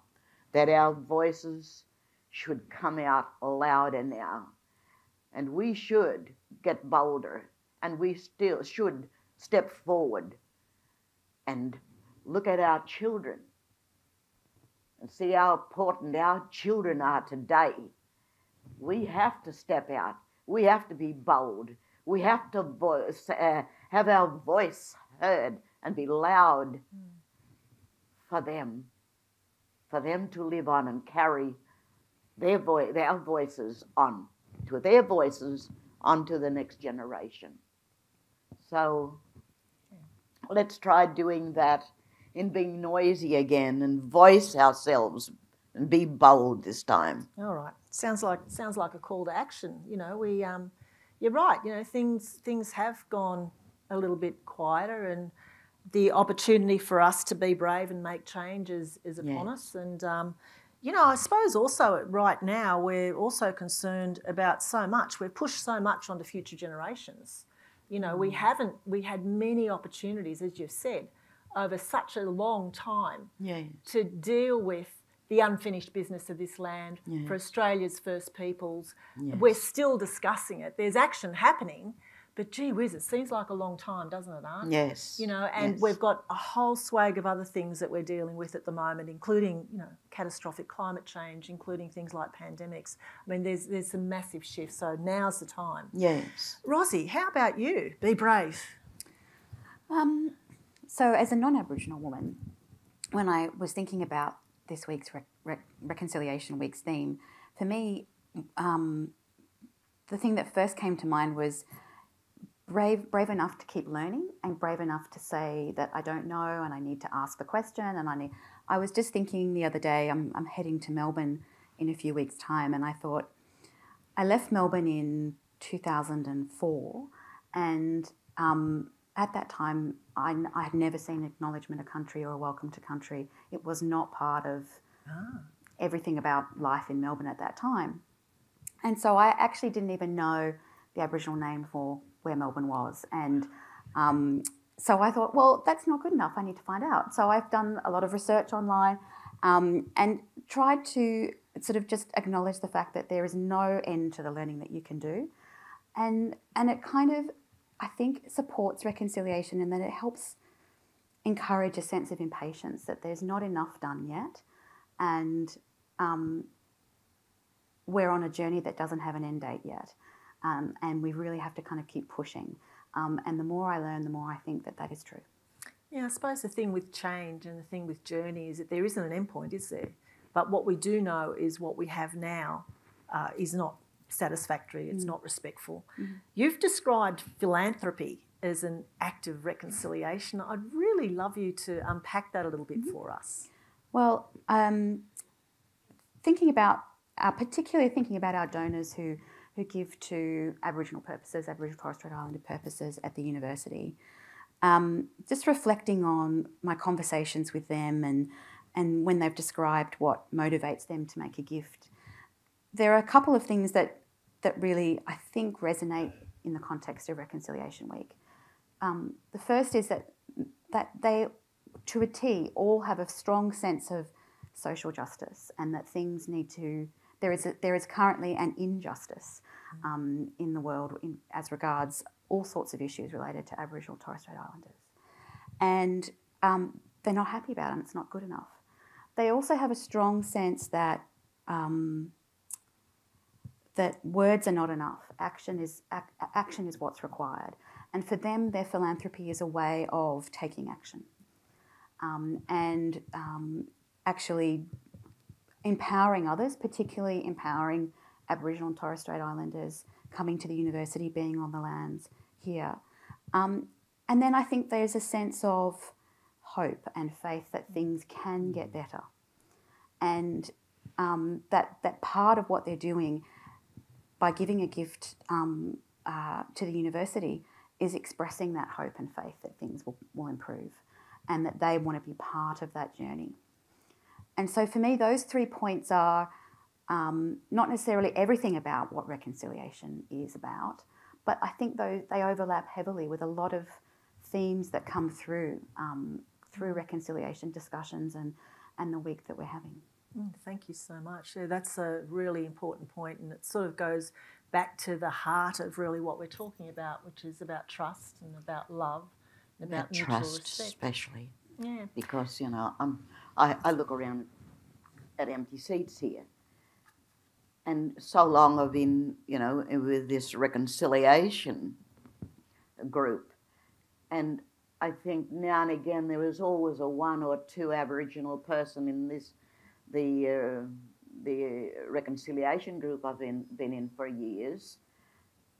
Speaker 6: that our voices should come out louder now. And we should get bolder, and we still should step forward and look at our children and see how important our children are today. We have to step out. We have to be bold. We have to voice, uh, have our voice heard and be loud for them, for them to live on and carry their, vo- their voices on, to their voices onto the next generation. So let's try doing that in being noisy again and voice ourselves and be bold this time.
Speaker 1: All right. Sounds like sounds like a call to action. You know, we um, you're right. You know, things things have gone a little bit quieter, and the opportunity for us to be brave and make change is, is upon us. And um, you know, I suppose also right now we're also concerned about so much. We've pushed so much onto future generations. You know, we
Speaker 6: Mm.
Speaker 1: haven't. We had many opportunities, as you've said, over such a long time
Speaker 6: Yeah.
Speaker 1: to deal with the unfinished business of this land
Speaker 6: Yeah.
Speaker 1: for Australia's First Peoples.
Speaker 6: Yes.
Speaker 1: We're still discussing it. There's action happening, but gee whiz, it seems like a long time, doesn't it, Aunt?
Speaker 6: Yes.
Speaker 1: You know, and
Speaker 6: Yes.
Speaker 1: we've got a whole swag of other things that we're dealing with at the moment, including, you know, catastrophic climate change, including things like pandemics. I mean, there's there's some massive shifts, so now's the time.
Speaker 6: Yes.
Speaker 1: Rosie, how about you? Be brave.
Speaker 25: Um, So, as a non Aboriginal woman, when I was thinking about this week's Re- Re- Reconciliation Week's theme, for me, um, the thing that first came to mind was brave, brave enough to keep learning and brave enough to say that I don't know and I need to ask the question. And I need, I was just thinking the other day, I'm, I'm heading to Melbourne in a few weeks' time, and I thought, I left Melbourne in 2004, and um, at that time, I, I, had never seen acknowledgement of country or a welcome to country. It was not part of ah. everything about life in Melbourne at that time. And so I actually didn't even know the Aboriginal name for where Melbourne was. And um, so I thought, well, that's not good enough. I need to find out. So I've done a lot of research online um, and tried to sort of just acknowledge the fact that there is no end to the learning that you can do. And, and it kind of, I think, supports reconciliation and that it helps encourage a sense of impatience that there's not enough done yet. And um, we're on a journey that doesn't have an end date yet. Um, and we really have to kind of keep pushing. Um, and the more I learn, the more I think that that is true.
Speaker 26: Yeah, I suppose the thing with change and the thing with journey is that there isn't an end point, is there? But what we do know is what we have now uh, is not satisfactory, it's mm. not respectful. Mm. You've described philanthropy as an act of reconciliation. I'd really love you to unpack that a little bit mm-hmm. for us.
Speaker 25: Well, um, thinking about, uh, particularly thinking about our donors who who give to Aboriginal purposes, Aboriginal Torres Strait Islander purposes at the university. Um, just reflecting on my conversations with them and, and when they've described what motivates them to make a gift, there are a couple of things that, that really, I think, resonate in the context of Reconciliation Week. Um, the first is that, that they, to a T, all have a strong sense of social justice and that things need to there is, a, there is currently an injustice um, in the world in, as regards all sorts of issues related to Aboriginal Torres Strait Islanders. And um, they're not happy about it, it's not good enough. They also have a strong sense that, um, that words are not enough, action is, ac- action is what's required. And for them, their philanthropy is a way of taking action um, and um, actually empowering others, particularly empowering Aboriginal and Torres Strait Islanders coming to the university, being on the lands here. Um, and then I think there's a sense of hope and faith that things can get better. And um, that, that part of what they're doing by giving a gift um, uh, to the university is expressing that hope and faith that things will, will improve and that they want to be part of that journey. And so for me, those three points are um, not necessarily everything about what reconciliation is about, but I think though they overlap heavily with a lot of themes that come through um, through reconciliation discussions and, and the week that we're having.
Speaker 26: Mm, thank you so much. Yeah, that's a really important point, and it sort of goes back to the heart of really what we're talking about, which is about trust and about love and about, about
Speaker 6: trust,
Speaker 26: respect.
Speaker 6: especially.
Speaker 26: Yeah.
Speaker 6: Because you know, I'm, I, I look around at empty seats here, and so long I've been, you know, with this reconciliation group, and I think now and again there is always a one or two Aboriginal person in this, the uh, the reconciliation group I've been been in for years,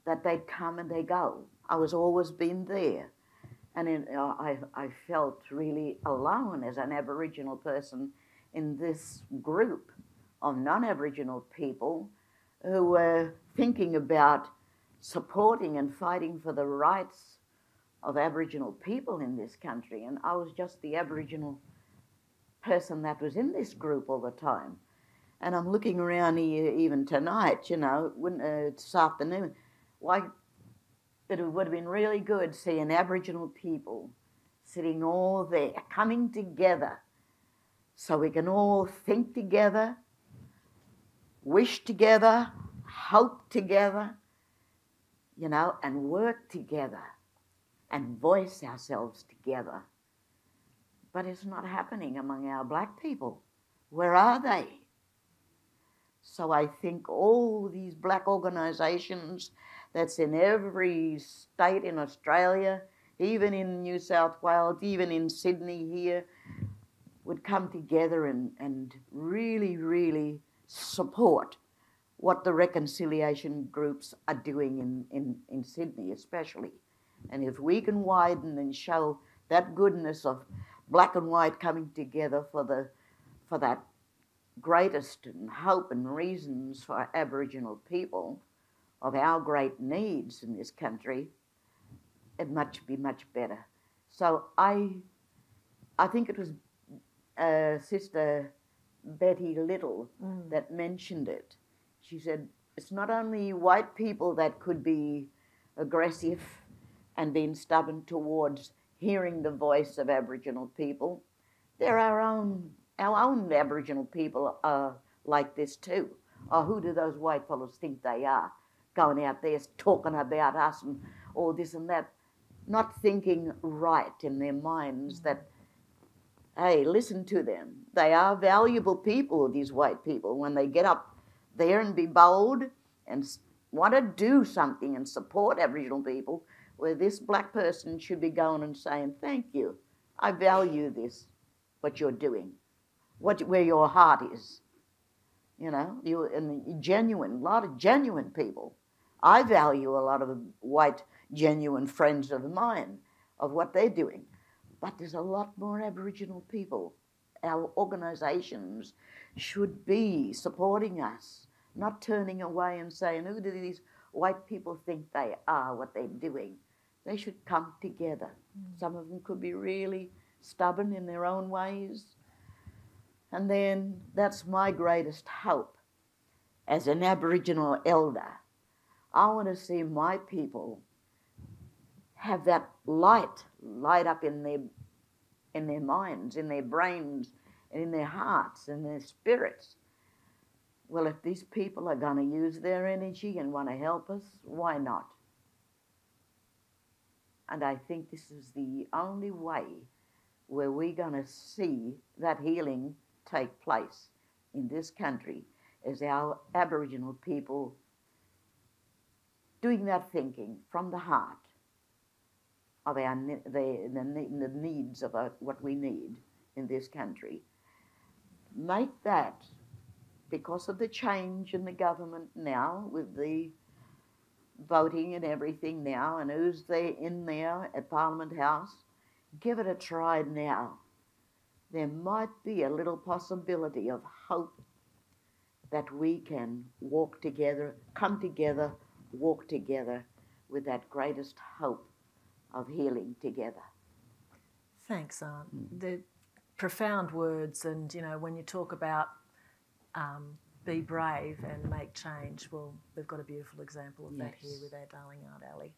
Speaker 6: that they'd come and they go. I was always been there, and in, uh, I I felt really alone as an Aboriginal person in this group of non Aboriginal people who were thinking about supporting and fighting for the rights of Aboriginal people in this country. And I was just the Aboriginal person that was in this group all the time. And I'm looking around here even tonight, you know, when, uh, this afternoon. Why, it would have been really good seeing Aboriginal people sitting all there, coming together so we can all think together, wish together, hope together, you know, and work together and voice ourselves together. But it's not happening among our black people. Where are they? So I think all these black organisations that's in every state in Australia, even in New South Wales, even in Sydney here, would come together and, and really, really support what the reconciliation groups are doing in, in, in Sydney, especially. And if we can widen and show that goodness of black and white coming together for the for that greatest and hope and reasons for Aboriginal people of our great needs in this country, it much be much better. So I, I think it was uh, Sister Betty Little
Speaker 26: Mm.
Speaker 6: that mentioned it. She said it's not only white people that could be aggressive and being stubborn towards hearing the voice of Aboriginal people. There are our own our own Aboriginal people are like this too. Or who do those white fellows think they are? Going out there talking about us and all this and that, not thinking right in their minds mm. that, hey, listen to them. They are valuable people, these white people, when they get up there and be bold and want to do something and support Aboriginal people, where this black person should be going and saying, thank you. I value this, what you're doing, what, where your heart is. You know, you and genuine, a lot of genuine people. I value a lot of white, genuine friends of mine of what they're doing. But there's a lot more Aboriginal people. Our organisations should be supporting us, not turning away and saying, who do these white people think they are, what they're doing? They should come together. Mm. Some of them could be really stubborn in their own ways. And then that's my greatest hope as an Aboriginal elder. I want to see my people have that light light up in their in their minds, in their brains, and in their hearts, and their spirits. Well, if these people are going to use their energy and want to help us, why not? And I think this is the only way where we're going to see that healing take place in this country is our Aboriginal people doing that thinking from the heart of our the, the, the needs of our, what we need in this country. Make that because of the change in the government now with the voting and everything now and who's there in there at Parliament House, give it a try now. There might be a little possibility of hope that we can walk together, come together, walk together with that greatest hope of healing together.
Speaker 26: Thanks, Aunt. The profound words, and you know, when you talk about um, be brave and make change, well, we've got a beautiful example of that here with our darling Aunt Ali.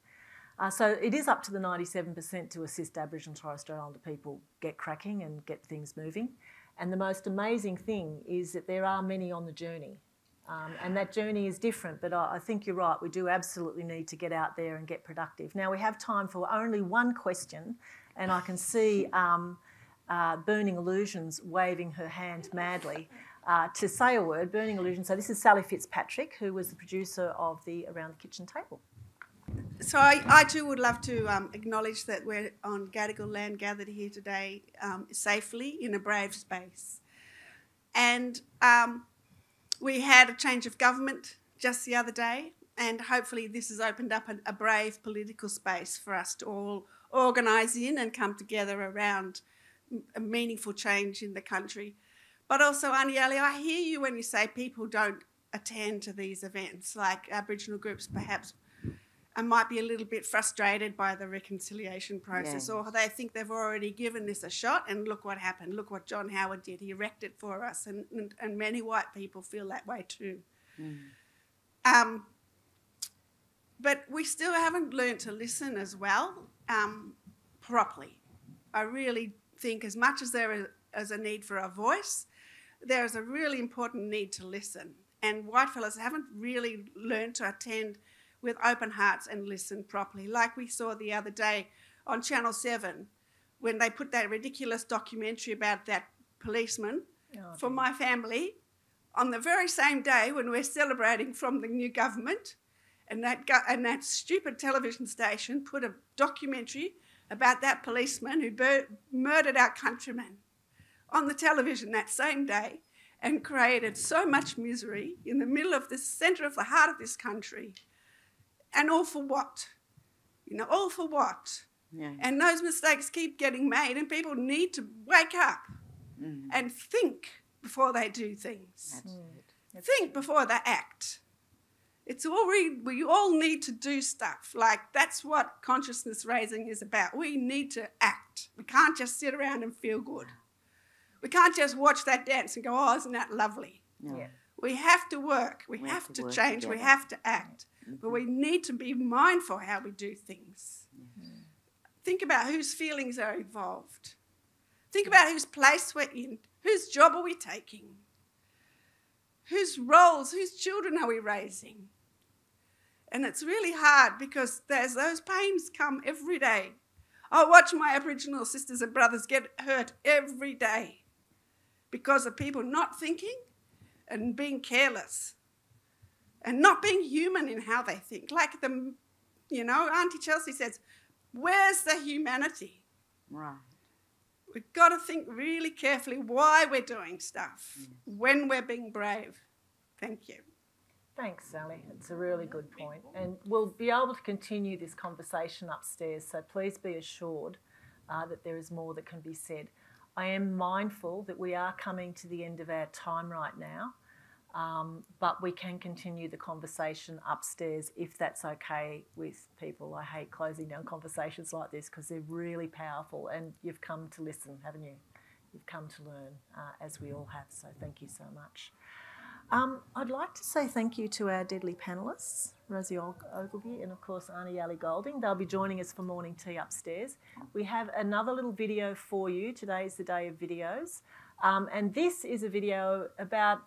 Speaker 26: Uh, so it is up to the 97% to assist Aboriginal and Torres Strait Islander people get cracking and get things moving. And the most amazing thing is that there are many on the journey. Um, and that journey is different, but I, I think you're right. We do absolutely need to get out there and get productive. Now, we have time for only one question, and I can see um, uh, Burning Illusions waving her hand madly uh, to say a word. Burning Illusion. So, this is Sally Fitzpatrick, who was the producer of the Around the Kitchen Table.
Speaker 4: So I, I too would love to um, acknowledge that we're on Gadigal land gathered here today um, safely in a brave space. And um, we had a change of government just the other day, and hopefully this has opened up a, a brave political space for us to all organise in and come together around a meaningful change in the country. But also, Aunt Ali, I hear you when you say people don't attend to these events, like Aboriginal groups perhaps and might be a little bit frustrated by the reconciliation process,
Speaker 6: Yes.
Speaker 4: or they think they've already given this a shot, and look what happened. Look what John Howard did. He wrecked it for us, and, and, and many white people feel that way too. Um, but we still haven't learned to listen as well um, properly. I really think, as much as there is is a need for a voice, there is a really important need to listen. And whitefellas haven't really learned to attend with open hearts and listen properly, like we saw the other day on Channel 7 when they put that ridiculous documentary about that policeman
Speaker 26: Oh,
Speaker 4: for my family on the very same day when we're celebrating from the new government. And that, and that stupid television station put a documentary about that policeman who bur- murdered our countrymen on the television that same day and created so much misery in the middle of the centre of the heart of this country. And all for what? You know, all for what?
Speaker 6: Yeah.
Speaker 4: And those mistakes keep getting made, and people need to wake up
Speaker 6: Mm.
Speaker 4: and think before they do things. Think before they act. It's all we, we all need to do stuff. Like that's what consciousness raising is about. We need to act. We can't just sit around and feel good. We can't just watch that dance and go, oh, isn't that lovely?
Speaker 6: Yeah.
Speaker 4: We have to work. We, have,
Speaker 6: to
Speaker 4: to,
Speaker 6: work
Speaker 4: change. We have to act. But mm-hmm. we need to be mindful how we do things. Mm-hmm. Think about whose feelings are involved. Think mm. about whose place we're in. Whose job are we taking? Whose roles, whose children are we raising? And it's really hard because there's those pains come every day. I watch my Aboriginal sisters and brothers get hurt every day because of people not thinking and being careless and not being human in how they think. Like the, you know, Auntie Chelsea says, where's the humanity?
Speaker 6: Right.
Speaker 4: We've got to think really carefully why we're doing stuff, when we're being brave. Thank you.
Speaker 1: Thanks, Sally. It's a really good point. And we'll be able to continue this conversation upstairs, so please be assured uh, that there is more that can be said. I am mindful that we are coming to the end of our time right now, um, but we can continue the conversation upstairs if that's okay with people. I hate closing down conversations like this because they're really powerful, and you've come to listen, haven't you? You've come to learn, uh, as we all have, so thank you so much. Um, I'd like to say thank you to our deadly panellists, Rosie Ogilvie and, of course, Aunty Ali Golding. They'll be joining us for morning tea upstairs. We have another little video for you. Today is the day of videos. Um, and this is a video about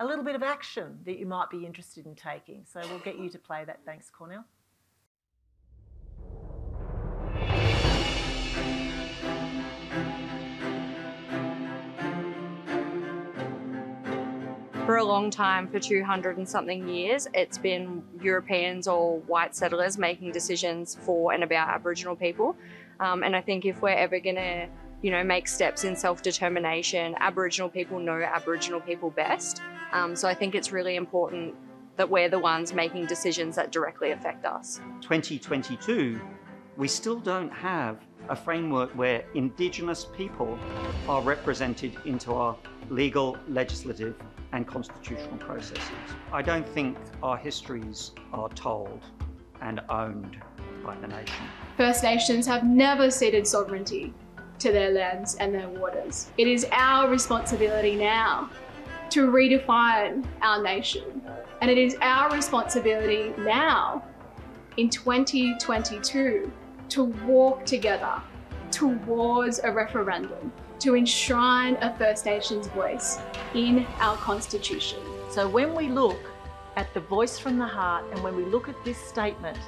Speaker 1: a little bit of action that you might be interested in taking. So we'll get you to play that. Thanks, Cornell.
Speaker 27: For a long time, for 200 and something years, it's been Europeans or white settlers making decisions for and about Aboriginal people. Um, and I think if we're ever going to, you know, make steps in self-determination, Aboriginal people know Aboriginal people best. Um, so I think it's really important that we're the ones making decisions that directly affect us.
Speaker 28: 2022, we still don't have a framework where Indigenous people are represented into our legal, legislative, and constitutional processes. I don't think our histories are told and owned by the nation.
Speaker 29: First Nations have never ceded sovereignty to their lands and their waters. It is our responsibility now to redefine our nation. And it is our responsibility now, in 2022, to walk together towards a referendum to enshrine a First Nations voice in our Constitution.
Speaker 1: So when we look at the voice from the heart and when we look at this statement,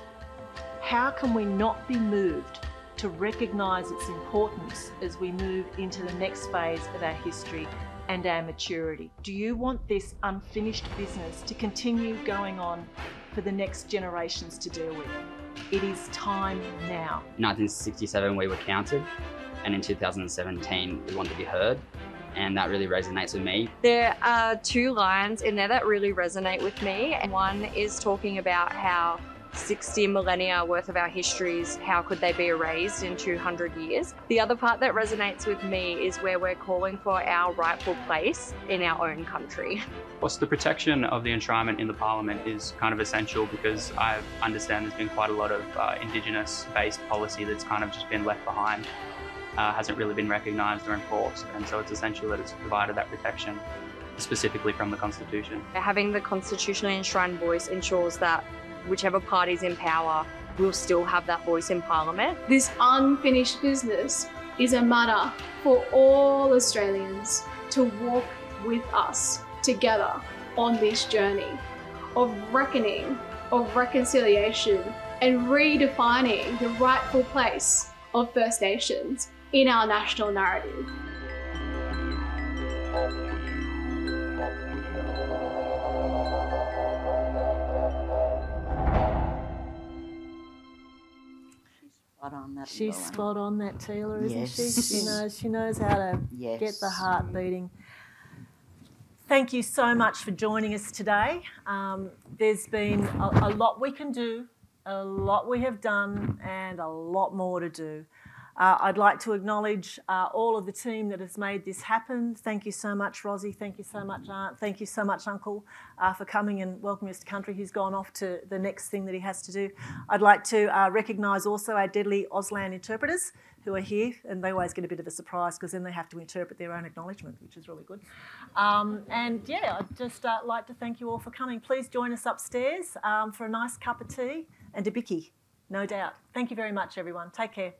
Speaker 1: how can we not be moved to recognise its importance as we move into the next phase of our history and our maturity? Do you want this unfinished business to continue going on for the next generations to deal with? It is time now.
Speaker 30: 1967 we were counted and in 2017 we want to be heard and that really resonates with me.
Speaker 27: There are two lines in there that really resonate with me. And one is talking about how 60 millennia worth of our histories, how could they be erased in 200 years? The other part that resonates with me is where we're calling for our rightful place in our own country.
Speaker 31: course, the protection of the enshrinement in the parliament is kind of essential because I understand there's been quite a lot of uh, Indigenous-based policy that's kind of just been left behind, uh, hasn't really been recognised or enforced, and so it's essential that it's provided that protection specifically from the Constitution.
Speaker 27: Having the constitutionally enshrined voice ensures that whichever party's in power will still have that voice in parliament.
Speaker 29: This unfinished business is a matter for all Australians to walk with us together on this journey of reckoning, of reconciliation, and redefining the rightful place of First Nations in our national narrative.
Speaker 6: Spot on. that.
Speaker 1: She's spot on that Taylor, isn't she?
Speaker 6: Yes.
Speaker 1: She knows she knows how to get the heart beating. Thank you so much for joining us today. Um, there's been a, a lot we can do, a lot we have done, and a lot more to do. Uh, I'd like to acknowledge uh, all of the team that has made this happen. Thank you so much, Rosie. Thank you so much, Aunt. Thank you so much, Uncle, uh, for coming and welcoming us to country. He's gone off to the next thing that he has to do. I'd like to uh, recognise also our deadly Auslan interpreters who are here, and they always get a bit of a surprise because then they have to interpret their own acknowledgement, which is really good. Um, and yeah, I'd just uh, like to thank you all for coming. Please join us upstairs um, for a nice cup of tea and a bicky, no doubt. Thank you very much, everyone. Take care.